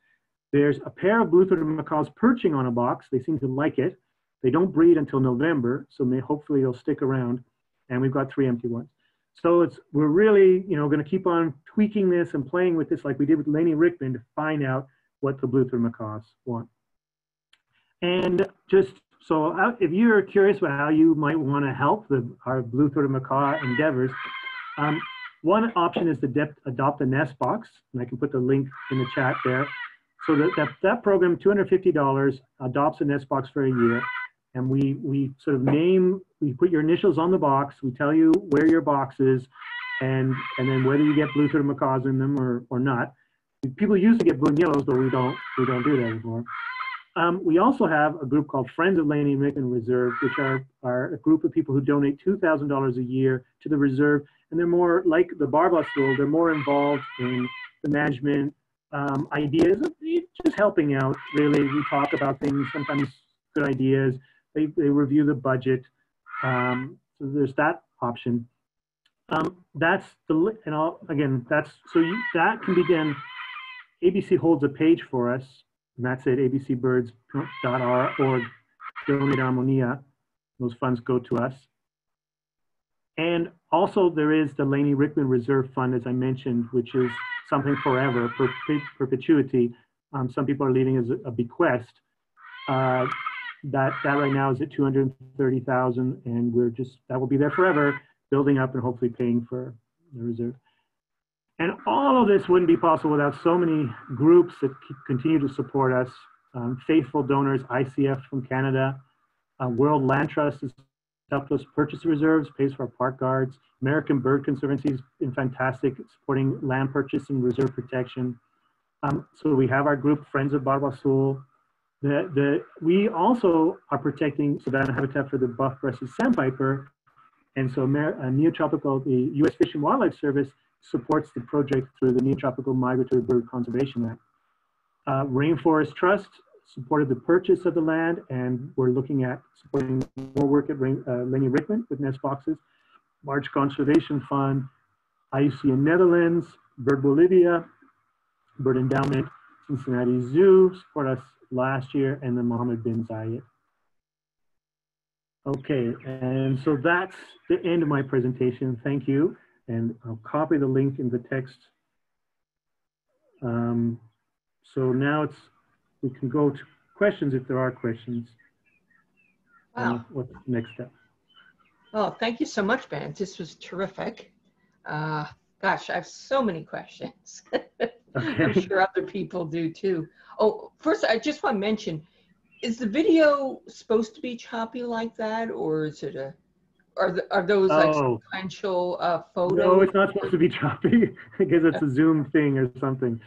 There's a pair of blue-throated macaws perching on a box. They seem to like it. They don't breed until November, so may, hopefully they'll stick around. And we've got three empty ones. So it's we're really you know going to keep on tweaking this and playing with this like we did with Laney Rickman to find out what the blue-throated macaws want. And just so uh, if you're curious about how you might want to help the, our blue-throated macaw endeavors, um, one option is to adopt a nest box, and I can put the link in the chat there. So that, that, that program, $250, adopts an nest box for a year, and we, we sort of name, we put your initials on the box, we tell you where your box is, and, and then whether you get blue-throated macaws in them or, or not. People used to get blue and yellows, but we don't, we don't do that anymore. Um, we also have a group called Friends of Laney Rickman Reserve, which are, are a group of people who donate $2,000 a year to the reserve. And they're more like the Barba Azul School, they're more involved in the management um, ideas, just helping out, really. We talk about things, sometimes good ideas. They, they review the budget. Um, so there's that option. Um, that's the, and I'll, again, that's, so you, that can begin, ABC holds a page for us and that's at abcbirds.org, donate Armonia. Those funds go to us. And also there is the Laney Rickman Reserve Fund, as I mentioned, which is something forever, per perpetuity. Um, some people are leaving as a, a bequest. Uh, that, that right now is at 230,000 and we're just, that will be there forever, building up and hopefully paying for the reserve. And all of this wouldn't be possible without so many groups that continue to support us. Um, faithful donors, ICF from Canada, uh, World Land Trust has us purchase reserves, pays for our park guards. American Bird Conservancy been fantastic supporting land purchase and reserve protection. Um, so we have our group, Friends of Barba Azul. The, the, we also are protecting savanna habitat for the buff-breasted sandpiper. And so Amer uh, Neotropical, the U.S. Fish and Wildlife Service supports the project through the Neotropical Migratory Bird Conservation Act. Uh, Rainforest Trust supported the purchase of the land, and we're looking at supporting more work at uh, Laney Rickman with nest boxes, March Conservation Fund, IUCN Netherlands, Bird Bolivia, Bird Endowment, Cincinnati Zoo support us last year, and the Mohammed bin Zayed. Okay, and so that's the end of my presentation. Thank you. And I'll copy the link in the text. Um, so now it's we can go to questions if there are questions. Wow. what's the next step? Oh, thank you so much, Ben. This was terrific. Uh, gosh, I have so many questions. Okay. I'm sure other people do too. Oh, first, I just want to mention, is the video supposed to be choppy like that, or is it a, are, the, are those like oh. sequential uh, photos? No, it's not supposed to be choppy because it's a Zoom thing or something.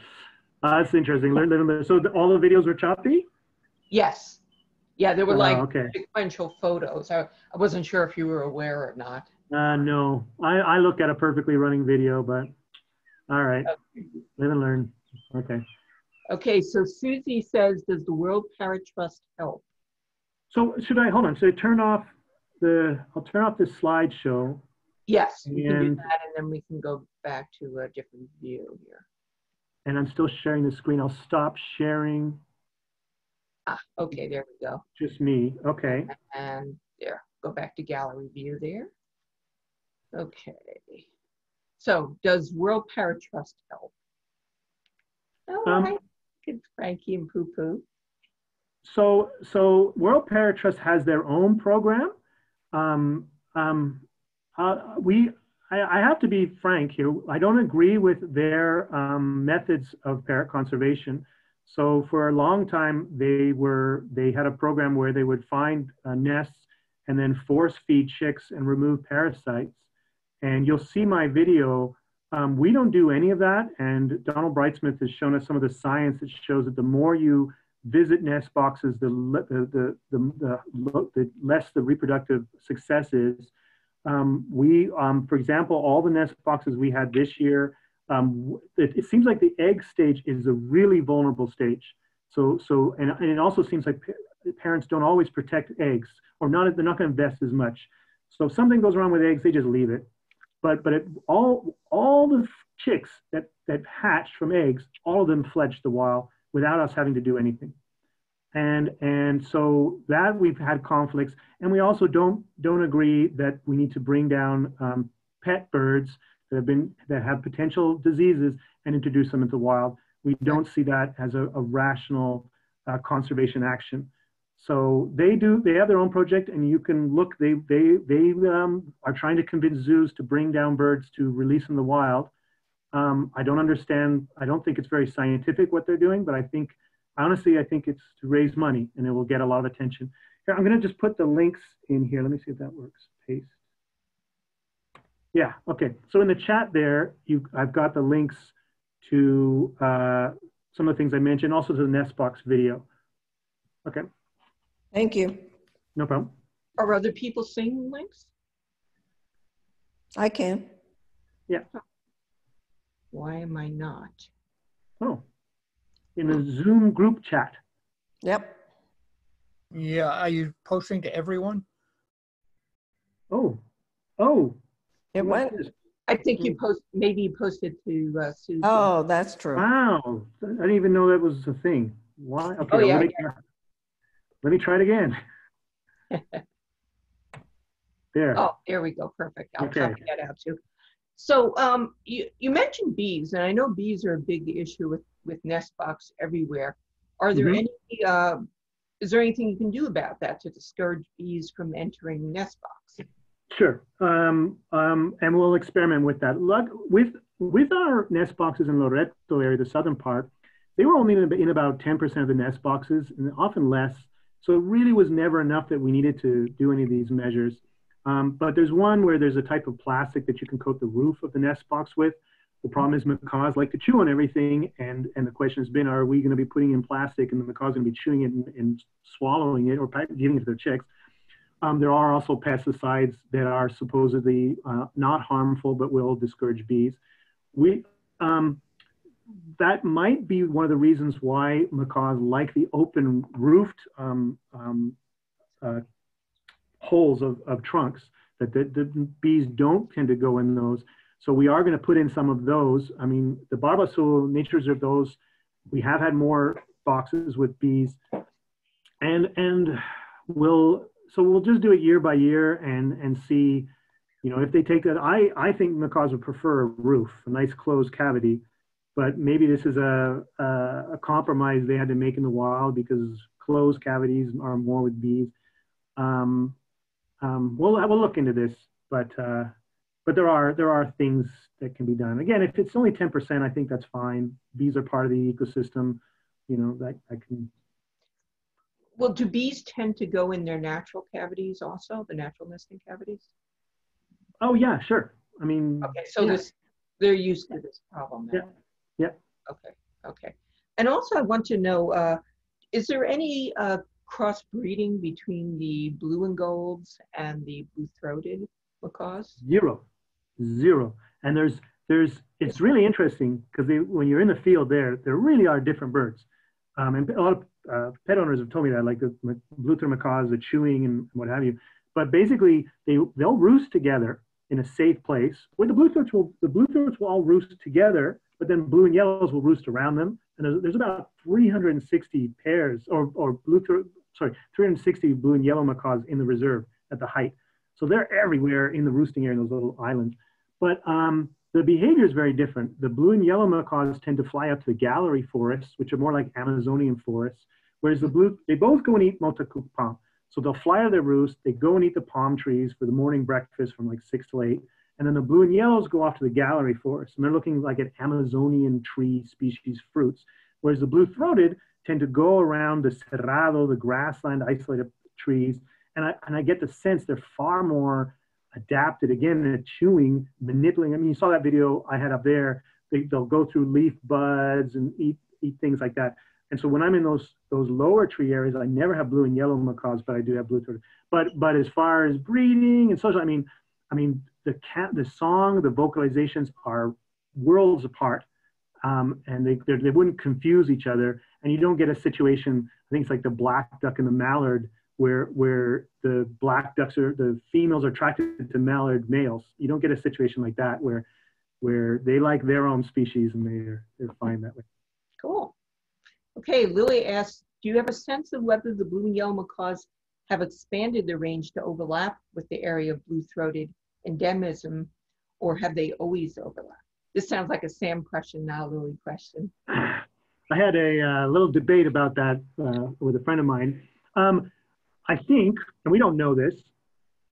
Uh, that's interesting. Learn, learn, learn. So the, all the videos were choppy? Yes. Yeah, there were like okay. sequential photos. I, I wasn't sure if you were aware or not. Uh, no, I, I look at a perfectly running video, but all right. Okay. Live and learn. Okay. Okay, so Susie says, does the World Parrot Trust help? So should I, hold on, should I turn off the, I'll turn off the slideshow. Yes, we can do that and then we can go back to a different view here and I'm still sharing the screen. I'll stop sharing. Ah, okay, there we go. Just me, okay. And there, go back to gallery view there. Okay. So does World Parrot Trust help? Oh, um, hi, it's Frankie and Poo Poo. So, so World Parrot Trust has their own program. Um, um, uh, we I, I, have to be frank here. I don't agree with their um, methods of parrot conservation. So for a long time, they were they had a program where they would find uh, nests and then force feed chicks and remove parasites. And you'll see my video. Um, we don't do any of that. And Donald Brightsmith has shown us some of the science that shows that the more you visit nest boxes, the, the, the, the, the less the reproductive success is. Um, we, um, for example, all the nest boxes we had this year, um, it, it, seems like the egg stage is a really vulnerable stage. So, so and, and it also seems like pa parents don't always protect eggs, or not. They're not going to invest as much. So if something goes wrong with eggs, they just leave it. But but it, all all the chicks that that hatched from eggs, all of them fledged the wild without us having to do anything and and so that we've had conflicts. And we also don't don't agree that we need to bring down um, pet birds that have been that have potential diseases and introduce them into the wild. We don't see that as a, a rational uh, conservation action. So they do they have their own project and you can look they they they um, are trying to convince zoos to bring down birds to release in the wild. Um, i don't understand i don't think it's very scientific what they're doing but i think honestly, I think it's to raise money and it will get a lot of attention. Here, I'm going to just put the links in here. Let me see if that works. Paste. Yeah, okay. So in the chat there, you, I've got the links to uh, some of the things I mentioned, also to the Nestbox video. Okay. Thank you. No problem. Are other people seeing links? I can. Yeah. Why am I not? Oh, in a Zoom group chat. Yep. Yeah, are you posting to everyone? Oh, oh. It went. I think you post, maybe you posted to uh, Susan. Oh, that's true. Wow, I didn't even know that was a thing. Why? Okay, oh, yeah, let, me, yeah. let me try it again. there. Oh, there we go. Perfect. I'll okay. copy that out too. So um, you, you mentioned bees, and I know bees are a big issue with with nest box everywhere. Are there mm-hmm. any, uh, is there anything you can do about that to discourage bees from entering nest box? Sure, um, um, and we'll experiment with that. With with our nest boxes in Loreto area, the southern part, they were only in, in about 10% of the nest boxes, and often less. So it really was never enough that we needed to do any of these measures. Um, but there's one where there's a type of plastic that you can coat the roof of the nest box with, the problem is macaws like to chew on everything, and, and the question has been, are we going to be putting in plastic and the macaws going to be chewing it and, and swallowing it or giving it to their chicks? Um, there are also pesticides that are supposedly uh, not harmful but will discourage bees. We, um, that might be one of the reasons why macaws like the open roofed um, um, uh, holes of, of trunks, that the, the bees don't tend to go in those. So we are going to put in some of those. I mean, the Barba Azul, nature reserve, those, we have had more boxes with bees. And, and we'll, so we'll just do it year by year and, and see, you know, if they take that, I, I think macaws would prefer a roof, a nice closed cavity but maybe this is a, a, a, compromise they had to make in the wild because closed cavities are more with bees. Um, um, we'll, we'll look into this, but, uh, but there are, there are things that can be done. Again, if it's only 10%, I think that's fine. Bees are part of the ecosystem, you know, that I can. Well, do bees tend to go in their natural cavities also, the natural nesting cavities? Oh yeah, sure. I mean. Okay, so yeah. this, they're used to this problem now. Yeah. Yep. Okay, okay. And also I want to know, uh, is there any uh, crossbreeding between the blue and golds and the blue-throated macaws? Zero, zero. And there's, there's, it's really interesting because when you're in the field there, there really are different birds. Um, and a lot of uh, pet owners have told me that, like the blue-throated macaws, the chewing and what have you. But basically, they, they'll roost together in a safe place where the blue-throats will, the blue-throats will all roost together but then blue and yellows will roost around them. And there's, there's about 360 pairs or, or blue, throat sorry, 360 blue and yellow macaws in the reserve at the height. So they're everywhere in the roosting area in those little islands. But um, the behavior is very different. The blue and yellow macaws tend to fly up to the gallery forests, which are more like Amazonian forests, whereas the blue, they both go and eat motacú palm. So they'll fly of their roost, they go and eat the palm trees for the morning breakfast from like six to eight. And then the blue and yellows go off to the gallery forest, and they're looking like at Amazonian tree species fruits, whereas the blue-throated tend to go around the cerrado, the grassland, isolated trees, and I, and I get the sense they're far more adapted, again, at chewing, manipulating. I mean, you saw that video I had up there. They, they'll go through leaf buds and eat, eat things like that. And so when I'm in those those lower tree areas, I never have blue and yellow macaws, but I do have blue throated. But but as far as breeding and social, I mean, I mean, the cat, the song, the vocalizations are worlds apart, um, and they they wouldn't confuse each other. And you don't get a situation. I think it's like the black duck and the mallard, where where the black ducks are the females are attracted to mallard males. You don't get a situation like that where where they like their own species and they're they're fine that way. Cool. Okay, Lily asks, do you have a sense of whether the blue and yellow macaws have expanded their range to overlap with the area of blue-throated endemism, or have they always overlapped? This sounds like a Sam question, not a Lily question. I had a uh, little debate about that uh, with a friend of mine. Um, I think, and we don't know this,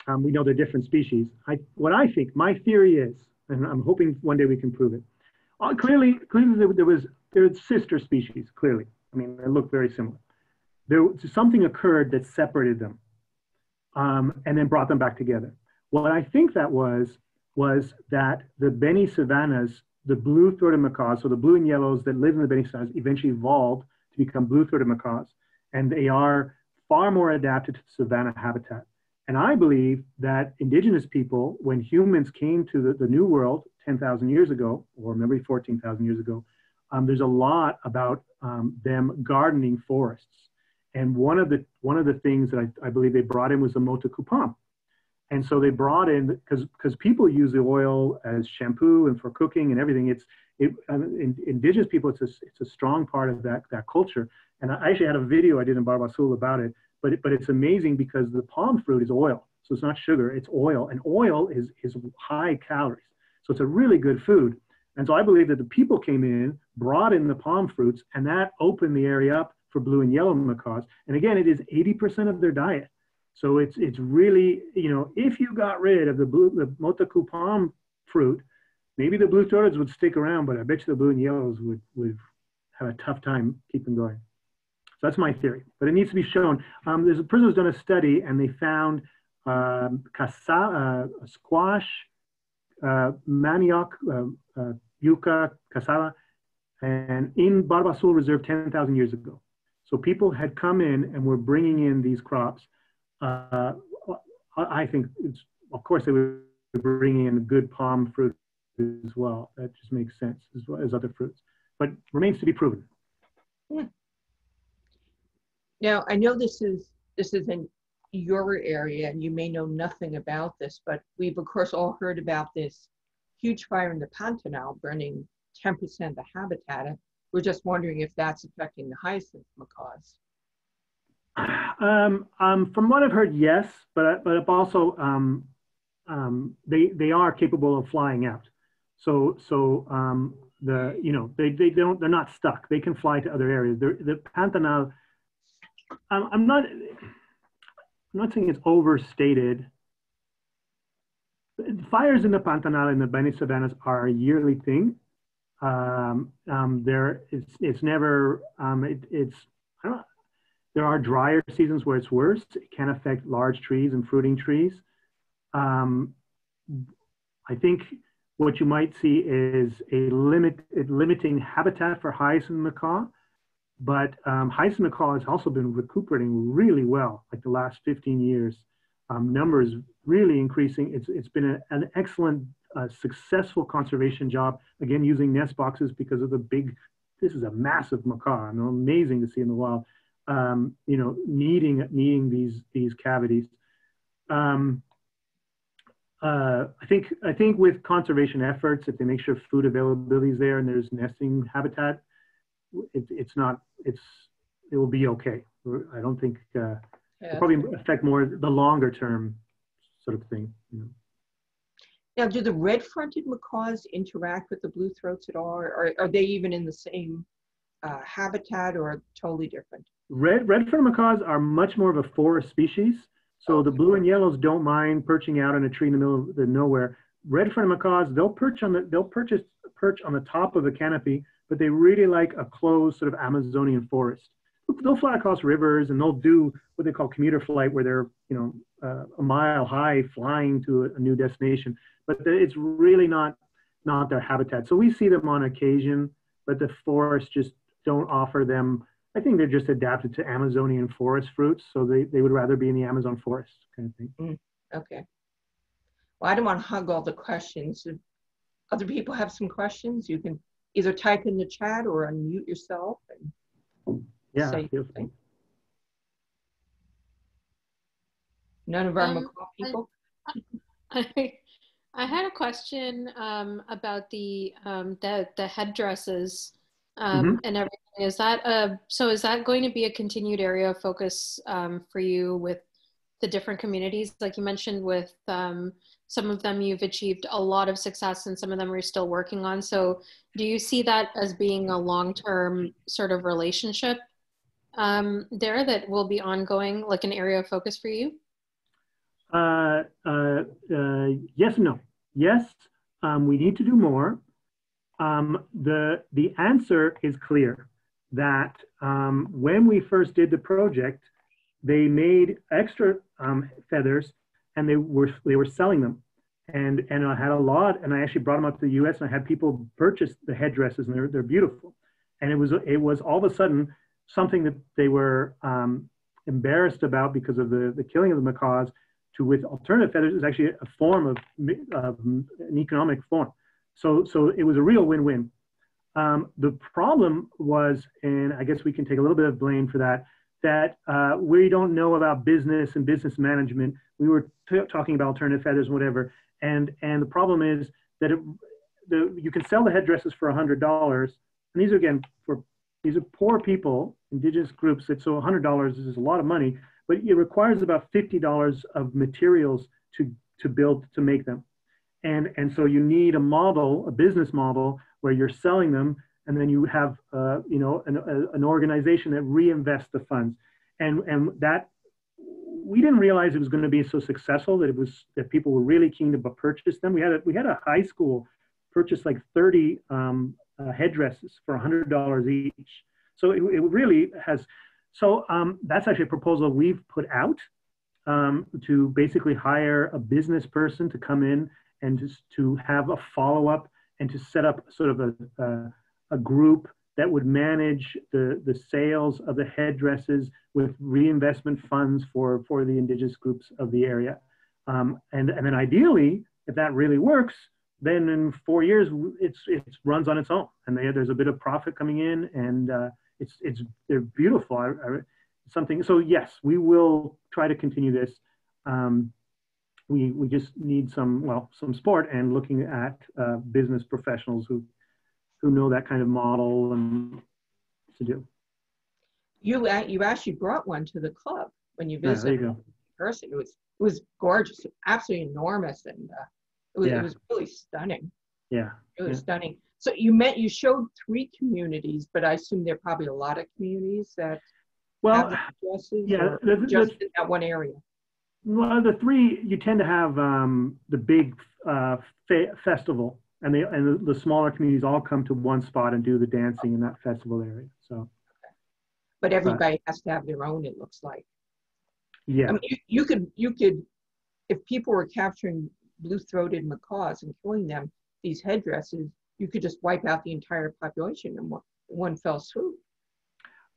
um, we know they're different species. I, what I think, my theory is, and I'm hoping one day we can prove it. Uh, clearly, clearly there, there was there were sister species. Clearly, I mean they look very similar. There something occurred that separated them, um, and then brought them back together. What I think that was, was that the Beni savannas, the blue-throated macaws, so the blue and yellows that live in the Beni savannas eventually evolved to become blue-throated macaws. And they are far more adapted to savanna habitat. And I believe that indigenous people, when humans came to the, the New World 10,000 years ago, or maybe 14,000 years ago, um, there's a lot about um, them gardening forests. And one of the, one of the things that I, I believe they brought in was the palm. And so they brought in because because people use the oil as shampoo and for cooking and everything. It's it, in, indigenous people. It's a it's a strong part of that that culture. And I actually had a video I did in Barba Azul about it. But it, but it's amazing because the palm fruit is oil, so it's not sugar. It's oil, and oil is is high calories. So it's a really good food. And so I believe that the people came in, brought in the palm fruits, and that opened the area up for blue and yellow macaws. And again, it is 80% of their diet. So it's it's really you know if you got rid of the blue the motacú palm fruit, maybe the blue throateds would stick around, but I bet you the blue and yellows would would have a tough time keeping going. So that's my theory, but it needs to be shown. Um, there's a person who's done a study and they found um, uh, squash, uh, manioc, uh, uh, yucca, cassava, and in Barba Azul Reserve 10,000 years ago. So people had come in and were bringing in these crops uh, I think of course, they were bringing in good palm fruit as well. That just makes sense as well as other fruits. but remains to be proven. Now, I know this is, this is in your area and you may know nothing about this, but we've of course all heard about this huge fire in the Pantanal burning 10% of the habitat. We're just wondering if that's affecting the hyacinth macaws. Um, um, from what I've heard, yes, but but also um, um, they they are capable of flying out. So so um, the you know they, they don't they're not stuck. They can fly to other areas. They're, the Pantanal. I'm, I'm not I'm not saying it's overstated. Fires in the Pantanal and the Beni savannas are a yearly thing. Um, um, there it's it's never um, it, it's I don't there are drier seasons where it's worse. It can affect large trees and fruiting trees. Um, I think what you might see is a limit, limiting habitat for hyacinth macaw, but um, hyacinth macaw has also been recuperating really well, like the last 15 years. Um, numbers really increasing. It's, it's been a, an excellent, uh, successful conservation job. Again, using nest boxes because of the big, this is a massive macaw and amazing to see in the wild um, you know, needing needing these these cavities. Um, uh, I think I think with conservation efforts, if they make sure food availability is there and there's nesting habitat, it, it's not it's it will be okay. I don't think uh, yeah, it'll probably affect more the longer term sort of thing. You know. Now, do the red-fronted macaws interact with the blue throats at all, or are they even in the same uh, habitat or totally different? Red red-fronted macaws are much more of a forest species. So the blue and yellows don't mind perching out in a tree in the middle of the nowhere. Red-fronted macaws, they'll perch on the they'll purchase perch on the top of a canopy, but they really like a closed sort of Amazonian forest. They'll fly across rivers and they'll do what they call commuter flight, where they're you know uh, a mile high flying to a, a new destination. But it's really not not their habitat. So we see them on occasion, but the forests just don't offer them I think they're just adapted to Amazonian forest fruits, so they, they would rather be in the Amazon forest kind of thing. Mm, okay. Well, I don't want to hug all the questions. If other people have some questions, you can either type in the chat or unmute yourself and yeah, say something. None of our um, people? I, I, had a question um, about the, um, the, the headdresses um, mm-hmm. and everything. Is that a, so? Is that going to be a continued area of focus um, for you with the different communities? Like you mentioned, with um, some of them you've achieved a lot of success, and some of them are still working on. So, do you see that as being a long-term sort of relationship um, there that will be ongoing, like an area of focus for you? Uh, uh, uh, yes and no. Yes, um, we need to do more um, the, the answer is clear that um, when we first did the project, they made extra um, feathers and they were, they were selling them. And, and I had a lot, and I actually brought them up to the US and I had people purchase the headdresses and they're, they're beautiful. And it was, it was all of a sudden something that they were um, embarrassed about because of the, the killing of the macaws to with alternative feathers is actually a form of, of an economic form. So, so it was a real win-win. Um, the problem was, and I guess we can take a little bit of blame for that, that uh, we don't know about business and business management. We were talking about alternative feathers and whatever. And, and the problem is that it, the, you can sell the headdresses for $100. And these are, again, for these are poor people, indigenous groups. That, so $100 is a lot of money, but it requires about $50 of materials to, to build, to make them. And, and so you need a model, a business model where you're selling them and then you have, uh, you know, an, a, an organization that reinvests the funds. And, and that, we didn't realize it was going to be so successful that it was, that people were really keen to purchase them. We had a, we had a high school purchase like 30 um, uh, headdresses for $100 each. So it, it really has, so um, that's actually a proposal we've put out um, to basically hire a business person to come in and just to have a follow-up and to set up sort of a, a, a, group that would manage the, the sales of the headdresses with reinvestment funds for, for the indigenous groups of the area. Um, and, and then ideally, if that really works, then in four years, it's it runs on its own, and they, there's a bit of profit coming in, and uh, it's it's they're beautiful. I, I, something. So yes, we will try to continue this. Um, we we just need some well some sport and looking at uh, business professionals who who know that kind of model and to do. You you actually brought one to the club when you Yeah, there visited you go. person. It was it was gorgeous, absolutely enormous, and uh, it was Yeah. it was really stunning. Yeah. Really Yeah. stunning. So you met you showed three communities, but I assume there are probably a lot of communities that Well, yeah. or The, the, just in that one area. Well, the three you tend to have um, the big uh, fe- festival, and the and the, the smaller communities all come to one spot and do the dancing in that festival area. So But everybody has to have their own, it looks like. yeah, I mean, you, you could, you could, if people were capturing blue-throated macaws and killing them, these headdresses, you could just wipe out the entire population in one, one fell swoop.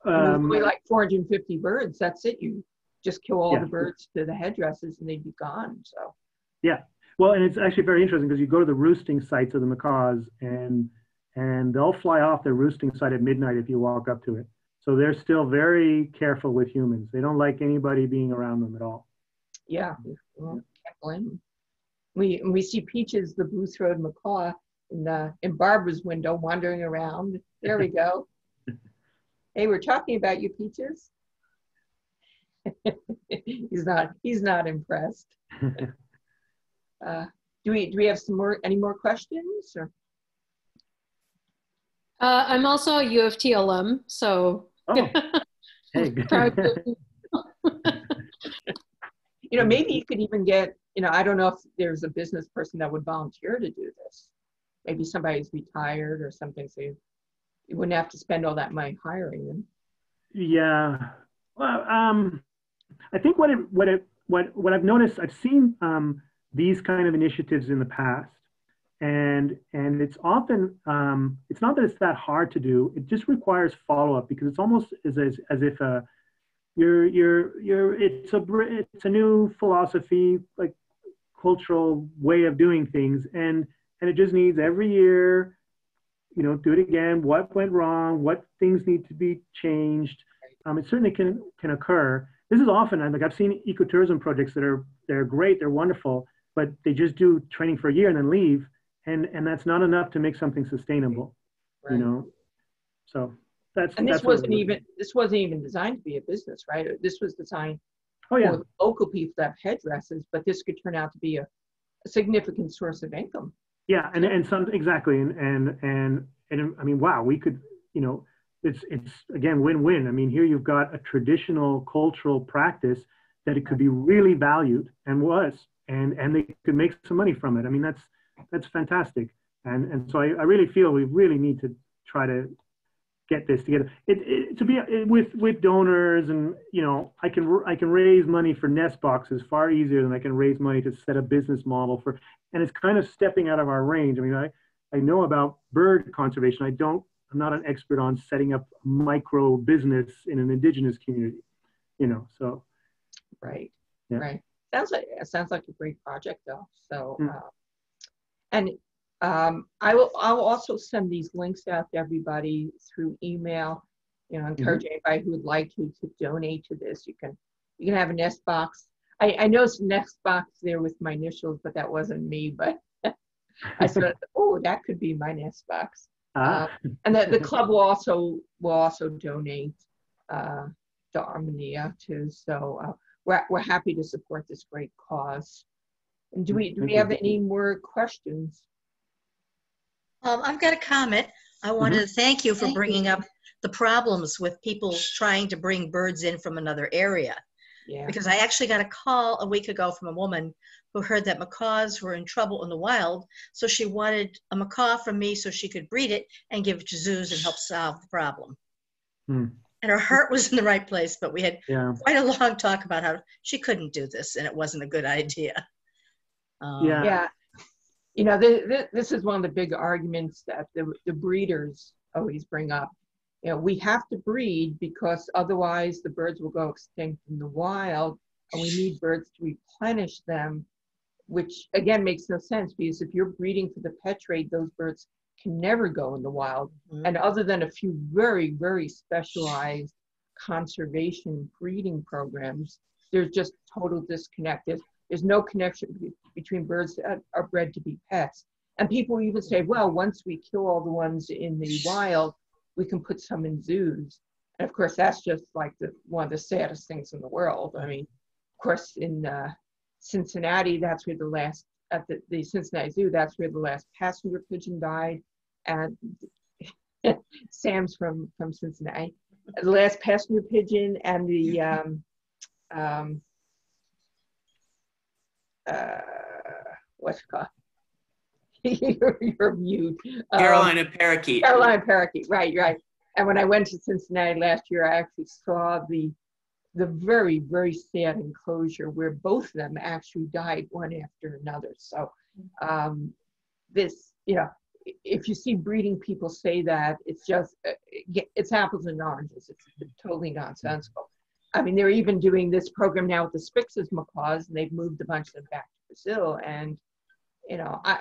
I mean, there's um, like 450 birds, that's it. You just kill all Yeah. the birds to the headdresses and they'd be gone, so. Yeah, well, and it's actually very interesting because you go to the roosting sites of the macaws, and and they'll fly off their roosting site at midnight if you walk up to it. So they're still very careful with humans. They don't like anybody being around them at all. Yeah, well, can't blame 'em. We, we see Peaches, the blue-throated macaw, in, the, in Barbara's window wandering around. There we go. Hey, we're talking about you, Peaches. he's not, he's not impressed. Uh, do we, do we have some more, any more questions or? Uh, I'm also a U of T alum, so Oh, hey. You know, maybe you could even get, you know, I don't know if there's a business person that would volunteer to do this. Maybe somebody's retired or something, so you, you wouldn't have to spend all that money hiring them. Yeah. Well, um, I think what it, what it, what, what I've noticed, I've seen um, these kind of initiatives in the past, and and it's often um, it's not that it's that hard to do. It just requires follow up because it's almost as as, as if uh, you're you're you're it's a it's a new philosophy like cultural way of doing things, and and it just needs every year you know, do it again. What went wrong? What things need to be changed? Um, it certainly can can occur. This is often like I've seen ecotourism projects that are they're great, they're wonderful, but they just do training for a year and then leave, and and that's not enough to make something sustainable. You know, so that's And this that's wasn't even, this wasn't even designed to be a business, right? This was designed. Oh yeah, for local people to have headdresses, but this could turn out to be a, a significant source of income. Yeah, and and some exactly, and and and and I mean, wow, we could, you know, it's it's again win-win. I mean, here you've got a traditional cultural practice that it could be really valued and was, and and they could make some money from it. I mean, that's that's fantastic, and and so I, I really feel we really need to try to get this together. It, it to be it, with with donors and you know I can I can raise money for nest boxes far easier than I can raise money to set a business model for and it's kind of stepping out of our range. I mean I I know about bird conservation. I don't I'm not an expert on setting up micro business in an indigenous community. You know so Right. Yeah. Right. Sounds like it sounds like a great project though. So Mm. uh, and um, I will I'll also send these links out to everybody through email. You know, encourage anybody who would like to to donate to this. You can you can have a nest box. I, I know some nest box there with my initials, but that wasn't me. But I said, oh, that could be my nest box. Ah, And the, the club will also will also donate uh, to Armonía too. So uh, we're we're happy to support this great cause. And do we do we have any more questions? Um, I've got a comment. I wanted to thank you for Thank bringing you. up the problems with people trying to bring birds in from another area. Yeah. Because I actually got a call a week ago from a woman who heard that macaws were in trouble in the wild. So she wanted a macaw from me so she could breed it and give it to zoos and help solve the problem. Hmm. And her heart was in the right place, but we had yeah quite a long talk about how she couldn't do this and it wasn't a good idea. Um, Yeah. Yeah. You know, th th this is one of the big arguments that the, the breeders always bring up. You know, we have to breed because otherwise the birds will go extinct in the wild and we need birds to replenish them which again makes no sense because if you're breeding for the pet trade, those birds can never go in the wild. Mhm. And other than a few very, very specialized conservation breeding programs, there's just total disconnect. There's, there's no connection be- between birds that are bred to be pets. And people even say, well, once we kill all the ones in the wild, we can put some in zoos. And of course, that's just like the one of the saddest things in the world. I mean, of course, in uh, Cincinnati, that's where the last at the, the Cincinnati Zoo, that's where the last passenger pigeon died. And Sam's from from Cincinnati. The last passenger pigeon and the um, um, uh, what's it called? you're, you're mute. Um, Carolina parakeet. Carolina parakeet, right, right. And when I went to Cincinnati last year, I actually saw the the very, very sad enclosure where both of them actually died one after another. So um, this, you know, if you see breeding people say that, it's just, uh, it's apples and oranges. It's totally nonsensical. I mean, they're even doing this program now with the Spix's macaws, and they've moved a bunch of them back to Brazil. And, you know, I,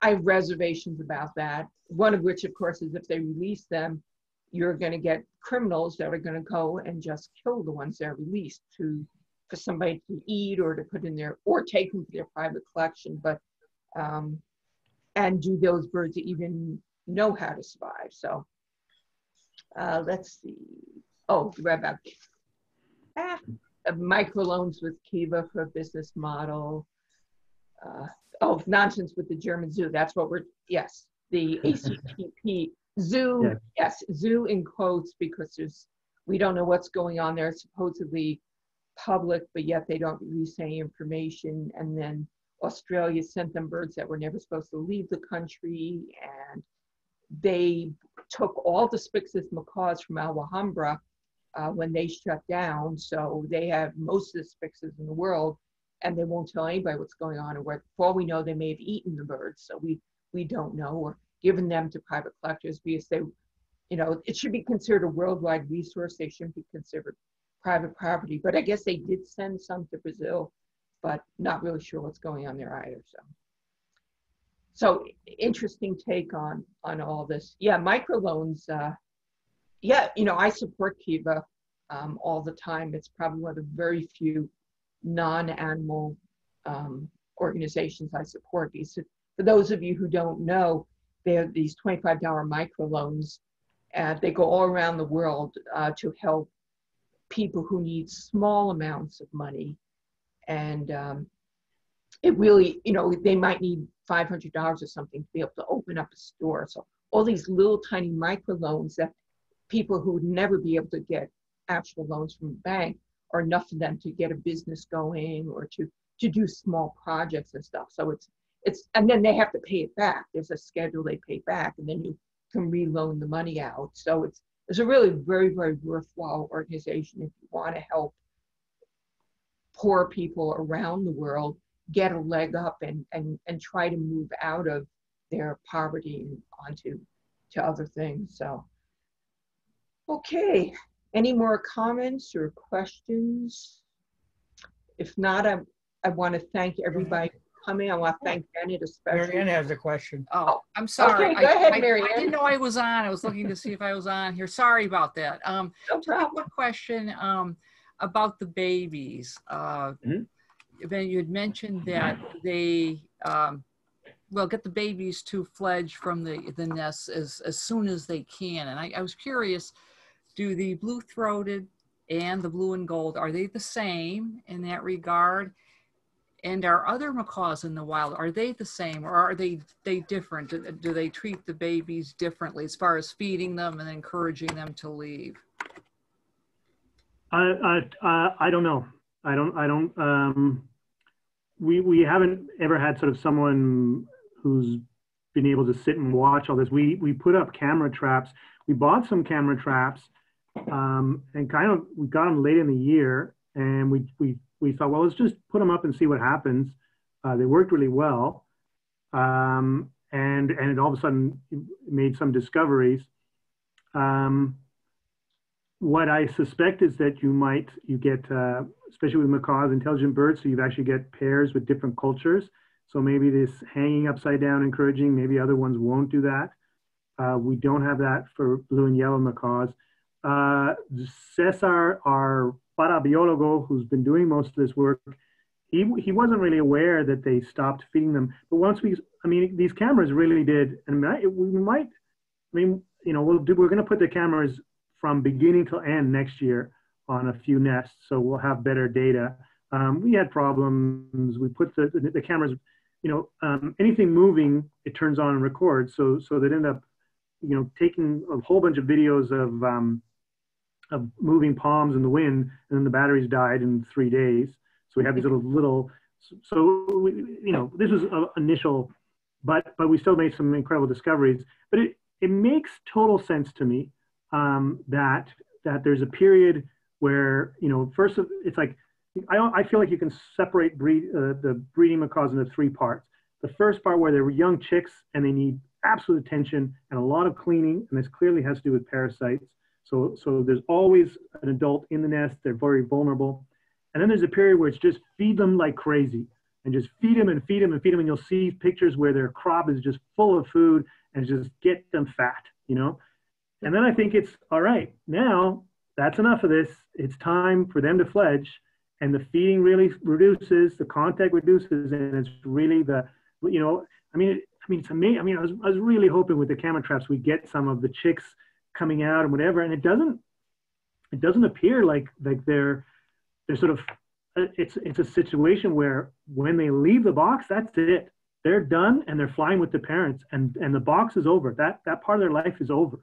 I have reservations about that. One of which, of course, is if they release them, you're going to get criminals that are going to go and just kill the ones that are released to for somebody to eat or to put in their or take them to their private collection. But um, and do those birds even know how to survive? So uh, let's see. Oh, right about ah, uh, microloans with Kiva for a business model. Uh, oh, nonsense with the German zoo. That's what we're, yes, the ACTP zoo, Yeah. yes, zoo in quotes because there's, we don't know what's going on there. It's supposedly public, but yet they don't release any information. And then Australia sent them birds that were never supposed to leave the country. And they took all the Spix's macaws from Al Wabra uh, when they shut down. So they have most of the Spixes in the world and they won't tell anybody what's going on. And where, for all we know, they may have eaten the birds. So we, we don't know or given them to private collectors because they, you know, it should be considered a worldwide resource. They shouldn't be considered private property. But I guess they did send some to Brazil, but not really sure what's going on there either. So, so interesting take on on all this. Yeah, microloans. Uh, yeah, you know, I support Kiva um, all the time. It's probably one of the very few non-animal um, organizations I support. Because for those of you who don't know, they're these $25 microloans. and they go all around the world uh, to help people who need small amounts of money. And um, it really, you know, they might need $500 or something to be able to open up a store. So all these little tiny microloans that people who would never be able to get actual loans from a bank are enough for them to get a business going or to to do small projects and stuff. So it's it's and then they have to pay it back. There's a schedule they pay back, and then you can reloan the money out. So it's it's a really very very worthwhile organization if you want to help poor people around the world get a leg up and and and try to move out of their poverty and onto to other things. So okay, any more comments or questions? If not, I I want to thank everybody coming. I want to thank Bennett especially. Marianne has a question. Oh, I'm sorry. Okay, go I- ahead, I- Mary I didn't know I was on. I was looking to see if I was on here. Sorry about that. Um, No just problem. quick question, um, about the babies. Uh, Mhm. Ben, you had mentioned that they, um, well, get the babies to fledge from the, the nests as, as soon as they can. And I, I was curious, do the blue-throated and the blue and gold, are they the same in that regard? And are other macaws in the wild, are they the same or are they, they different? Do, do they treat the babies differently as far as feeding them and encouraging them to leave? I, I, I, I don't know. I don't, I don't, um, we, we haven't ever had sort of someone who's been able to sit and watch all this. We, we put up camera traps. We bought some camera traps, um, and kind of, we got them late in the year and we, we, we thought, well, let's just put them up and see what happens. Uh, they worked really well. Um, and, and it all of a sudden made some discoveries. Um, what I suspect is that you might you get uh, especially with macaws, intelligent birds. So you actually get pairs with different cultures. So maybe this hanging upside down encouraging, maybe other ones won't do that. Uh, we don't have that for blue and yellow macaws. Uh, Cesar, our parabiólogo, who's been doing most of this work, he, he wasn't really aware that they stopped feeding them. But once we, I mean, these cameras really did, and we might, I mean, you know, we'll do, we're going to put the cameras from beginning to end next year on a few nests, so we'll have better data. Um, we had problems. We put the, the, the cameras, you know, um, anything moving, it turns on and records. So, so they'd end up, you know, taking a whole bunch of videos of, um, of moving palms in the wind, and then the batteries died in three days. So we have these little little. So we, you know, this was a, initial, but but we still made some incredible discoveries. But it it makes total sense to me um, that that there's a period where you know first of, it's like I, I feel like you can separate breed, uh, the breeding macaws into three parts. The first part where they're young chicks and they need absolute attention and a lot of cleaning, and this clearly has to do with parasites. So, so there's always an adult in the nest. They're very vulnerable. And then there's a period where it's just feed them like crazy and just feed them and feed them and feed them. And you'll see pictures where their crop is just full of food and just get them fat, you know? And then I think it's all right, now that's enough of this. It's time for them to fledge. And the feeding really reduces, the contact reduces, and it's really the, you know, I mean, I mean, to me, I mean, I was, I was really hoping with the camera traps we get some of the chicks coming out and whatever, and it doesn't, it doesn't appear like like they're they're sort of uh, it's it's a situation where when they leave the box, that's it. They're done and they're flying with the parents, and and the box is over. That that part of their life is over.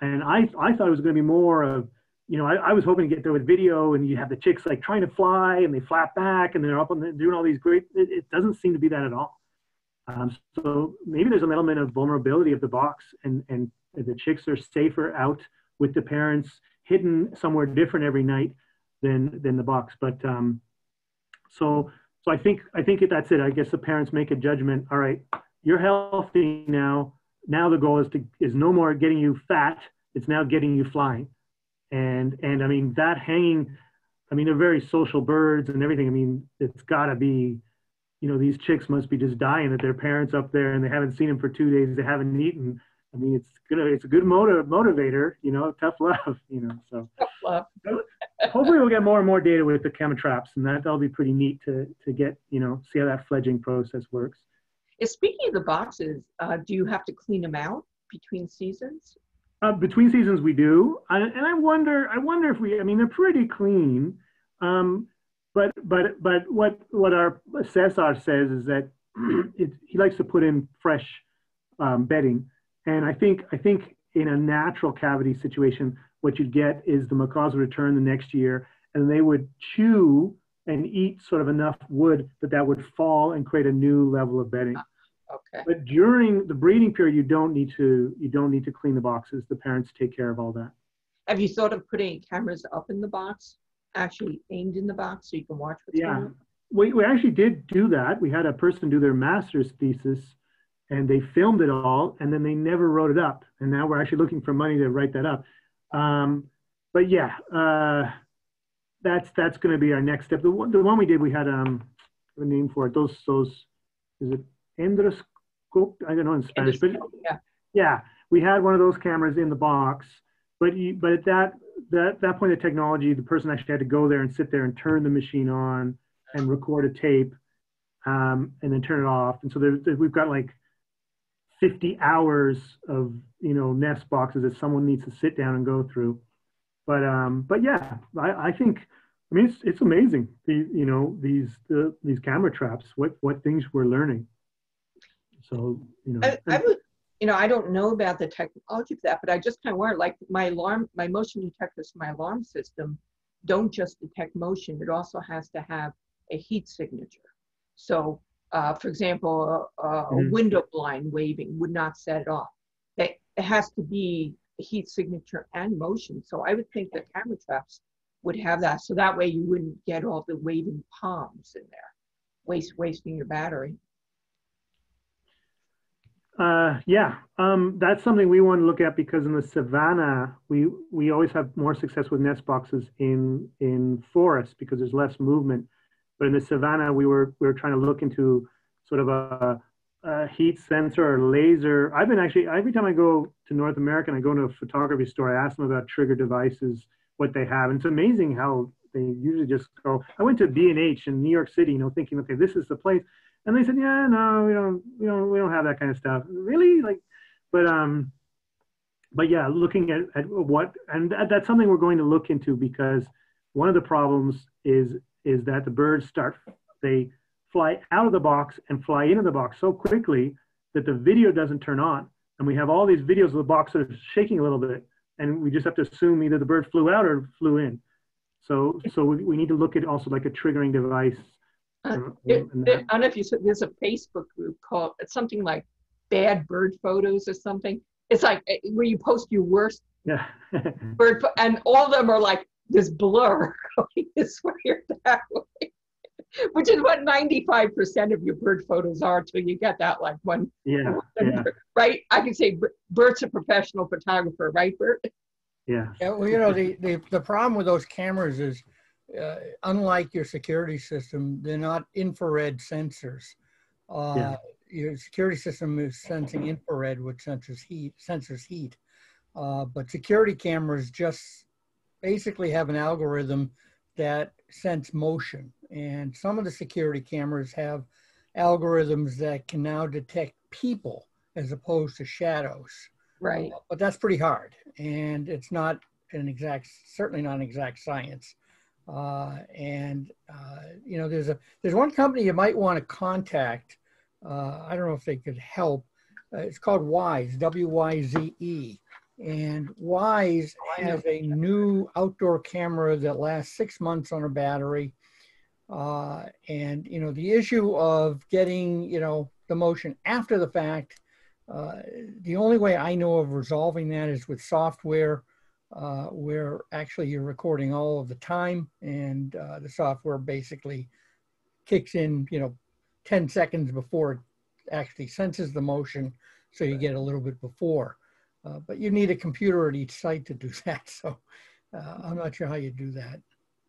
And I I thought it was going to be more of you know, I, I, was hoping to get there with video and you have the chicks like trying to fly and they flap back and they're up on the, doing all these great, it, it, doesn't seem to be that at all. Um, so maybe there's an element of vulnerability of the box and, and the chicks are safer out with the parents hidden somewhere different every night than than the box. But um, so so I think I think that's it. I guess the parents make a judgment. All right, you're healthy now. Now the goal is to is no more getting you fat. It's now getting you flying. And and I mean that hanging. I mean they're very social birds and everything. I mean it's got to be. You know these chicks must be just dying that their parents up there and they haven't seen them for two days. They haven't eaten. I mean, it's gonna it's a good motiv- motivator, you know, tough love, you know. So tough love hopefully we'll get more and more data with the camera traps and that, that'll be pretty neat to, to get, you know, see how that fledging process works. Speaking of the boxes, uh, do you have to clean them out between seasons? Uh, between seasons we do. I, and I wonder, I wonder if we, I mean, they're pretty clean. Um, but, but, but what, what our Cesar says is that it, he likes to put in fresh um, bedding. And I think, I think in a natural cavity situation, what you'd get is the macaws would return the next year and they would chew and eat sort of enough wood that that would fall and create a new level of bedding. Ah, okay. But during the breeding period, you don't need to you don't need to clean the boxes. The parents take care of all that. Have you thought of putting cameras up in the box, actually aimed in the box, so you can watch what's yeah. going on? We, we actually did do that. We had a person do their master's thesis and they filmed it all and then they never wrote it up. And now we're actually looking for money to write that up. Um, but yeah, uh, that's that's going to be our next step. The one, the one we did, we had um, a name for it. Those those is it endoscope? I don't know in Spanish, but yeah, yeah, we had one of those cameras in the box. But you, but at that that that point of technology, the person actually had to go there and sit there and turn the machine on and record a tape, um, and then turn it off. And so there, there, we've got like 50 hours of you know nest boxes that someone needs to sit down and go through. But um but yeah i i think i mean it's it's amazing the you know these the, these camera traps what what things we're learning. So you know. I, I would you know i don't know about the technology of that but i just kind of wonder like my alarm my motion detectors my alarm system. Don't just detect motion it also has to have a heat signature. So uh, for example, a, a mm-hmm. window blind waving would not set it off. It, it has to be heat signature and motion. So I would think that camera traps would have that. So that way you wouldn't get all the waving palms in there, waste wasting your battery. Uh, yeah, um, that's something we want to look at because in the savannah, we we always have more success with nest boxes in in forests because there's less movement. But in the savannah, we were we were trying to look into sort of a, a heat sensor or laser. I've been actually every time I go to North America and I go to a photography store, I ask them about trigger devices, what they have, and it's amazing how they usually just go. I went to B and H in New York City, you know, thinking, okay, this is the place and they said, yeah, no, we don't, we don't, we don't have that kind of stuff. Really? Like, but, um, but yeah, looking at, at what, and that, that's something we're going to look into because one of the problems is, is that the birds start, they fly out of the box and fly into the box so quickly that the video doesn't turn on. And we have all these videos of the box that are shaking a little bit. And we just have to assume either the bird flew out or flew in. So, so we, we need to look at also like a triggering device uh, it, I don't know if you said there's a Facebook group called it's something like bad bird photos or something. It's like eh, where you post your worst yeah. bird, and all of them are like this blur going this way or that way, which is what 95% of your bird photos are until you get that like one. Yeah, one, yeah. Right? I can say Bert's a professional photographer, right, Bert? Yeah. Yeah, well, you know, the, the, the problem with those cameras is uh, unlike your security system, they're not infrared sensors. Uh, yeah. Your security system is sensing infrared, which senses heat. Sensors heat, uh, but security cameras just basically have an algorithm that sense motion. And some of the security cameras have algorithms that can now detect people as opposed to shadows. Right. Uh, but that's pretty hard, and it's not an exact, certainly not an exact science. Uh, and uh, you know, there's a there's one company you might want to contact. Uh, I don't know if they could help. Uh, it's called Wyze, W-Y-Z-E, and Wyze has a new outdoor camera that lasts six months on a battery. Uh, and you know, the issue of getting you know the motion after the fact. Uh, the only way I know of resolving that is with software uh, where actually you're recording all of the time and uh, the software basically kicks in, you know, 10 seconds before it actually senses the motion. So you get a little bit before. Uh, but you need a computer at each site to do that. So uh, I'm not sure how you do that.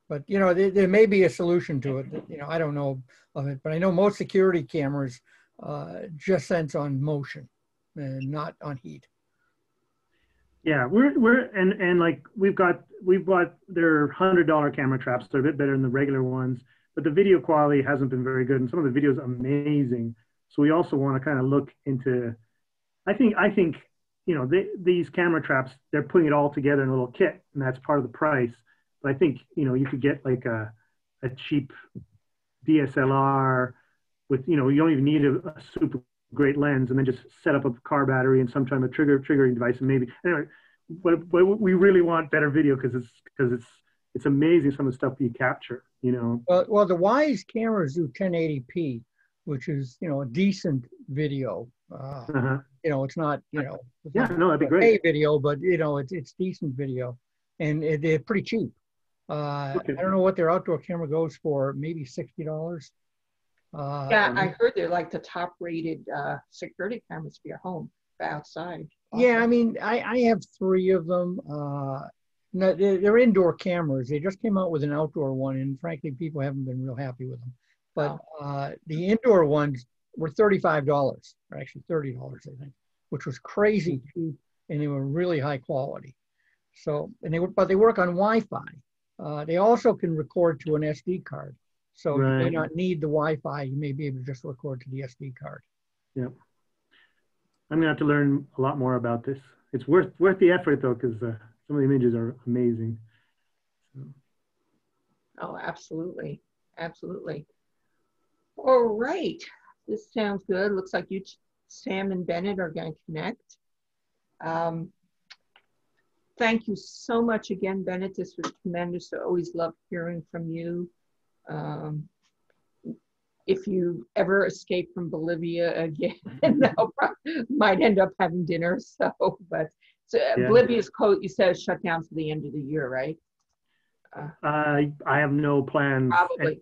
But, you know, there, there, may be a solution to it. You know, I don't know of it, but I know most security cameras uh, just sense on motion and not on heat. Yeah, we're we're and and like we've got we've bought their hundred dollar camera traps. They're a bit better than the regular ones, but the video quality hasn't been very good, and some of the videos amazing. So we also want to kind of look into. I think I think you know they, these camera traps they're putting it all together in a little kit, and that's part of the price. But I think you know you could get like a a cheap DSLR with you know you don't even need a, a super great lens and then just set up a car battery and sometime a trigger triggering device and maybe anyway but, but we really want better video because it's because it's it's amazing some of the stuff you capture you know well, well the Wyze cameras do 1080p which is you know a decent video uh, uh-huh. you know it's not you know yeah no that'd be great a video but you know it's, it's decent video and it, they're pretty cheap uh, okay. i don't know what their outdoor camera goes for maybe $60 uh, yeah, I heard they're like the top rated uh, security cameras for your home for outside. Yeah, I mean, I, I have three of them. Uh, no, they're, they're, indoor cameras. They just came out with an outdoor one, and frankly, people haven't been real happy with them. But uh, the indoor ones were $35, or actually $30, I think, which was crazy cheap, and they were really high quality. So, and they were, but they work on Wi-Fi. Uh, they also can record to an SD card. So right. you may not need the Wi-Fi. You may be able to just record to the SD card. Yep. I'm gonna have to learn a lot more about this. It's worth worth the effort though, because uh, some of the images are amazing. So. Oh, absolutely, absolutely. All right, this sounds good. Looks like you, Sam and Bennett, are going to connect. Um, thank you so much again, Bennett. This was tremendous. I always love hearing from you. Um, if you ever escape from Bolivia again, might end up having dinner. So, but so yeah. Bolivia's code you said shut down to the end of the year, right? Uh, I I have no plans. Probably.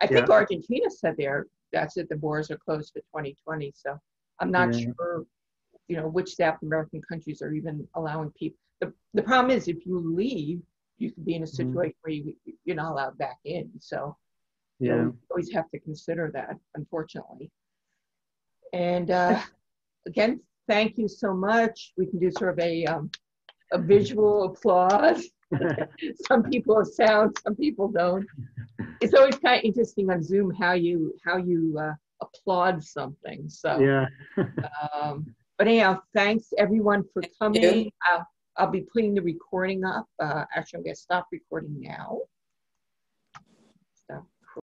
I think yeah. Argentina said there that's it. The borders are closed for 2020. So I'm not yeah. sure you know, which South American countries are even allowing people. The, the problem is if you leave, you could be in a Mhm. situation where you, you're not allowed back in. So you know, Yeah. always have to consider that, unfortunately. And uh, again, thank you so much. We can do sort of a, um, a visual applause. some people have sound, some people don't. It's always kind of interesting on Zoom how you how you uh, applaud something. So, yeah. um, but anyhow, thanks everyone for coming. I'll, I'll be putting the recording up. Uh, actually, I'm going to stop recording now.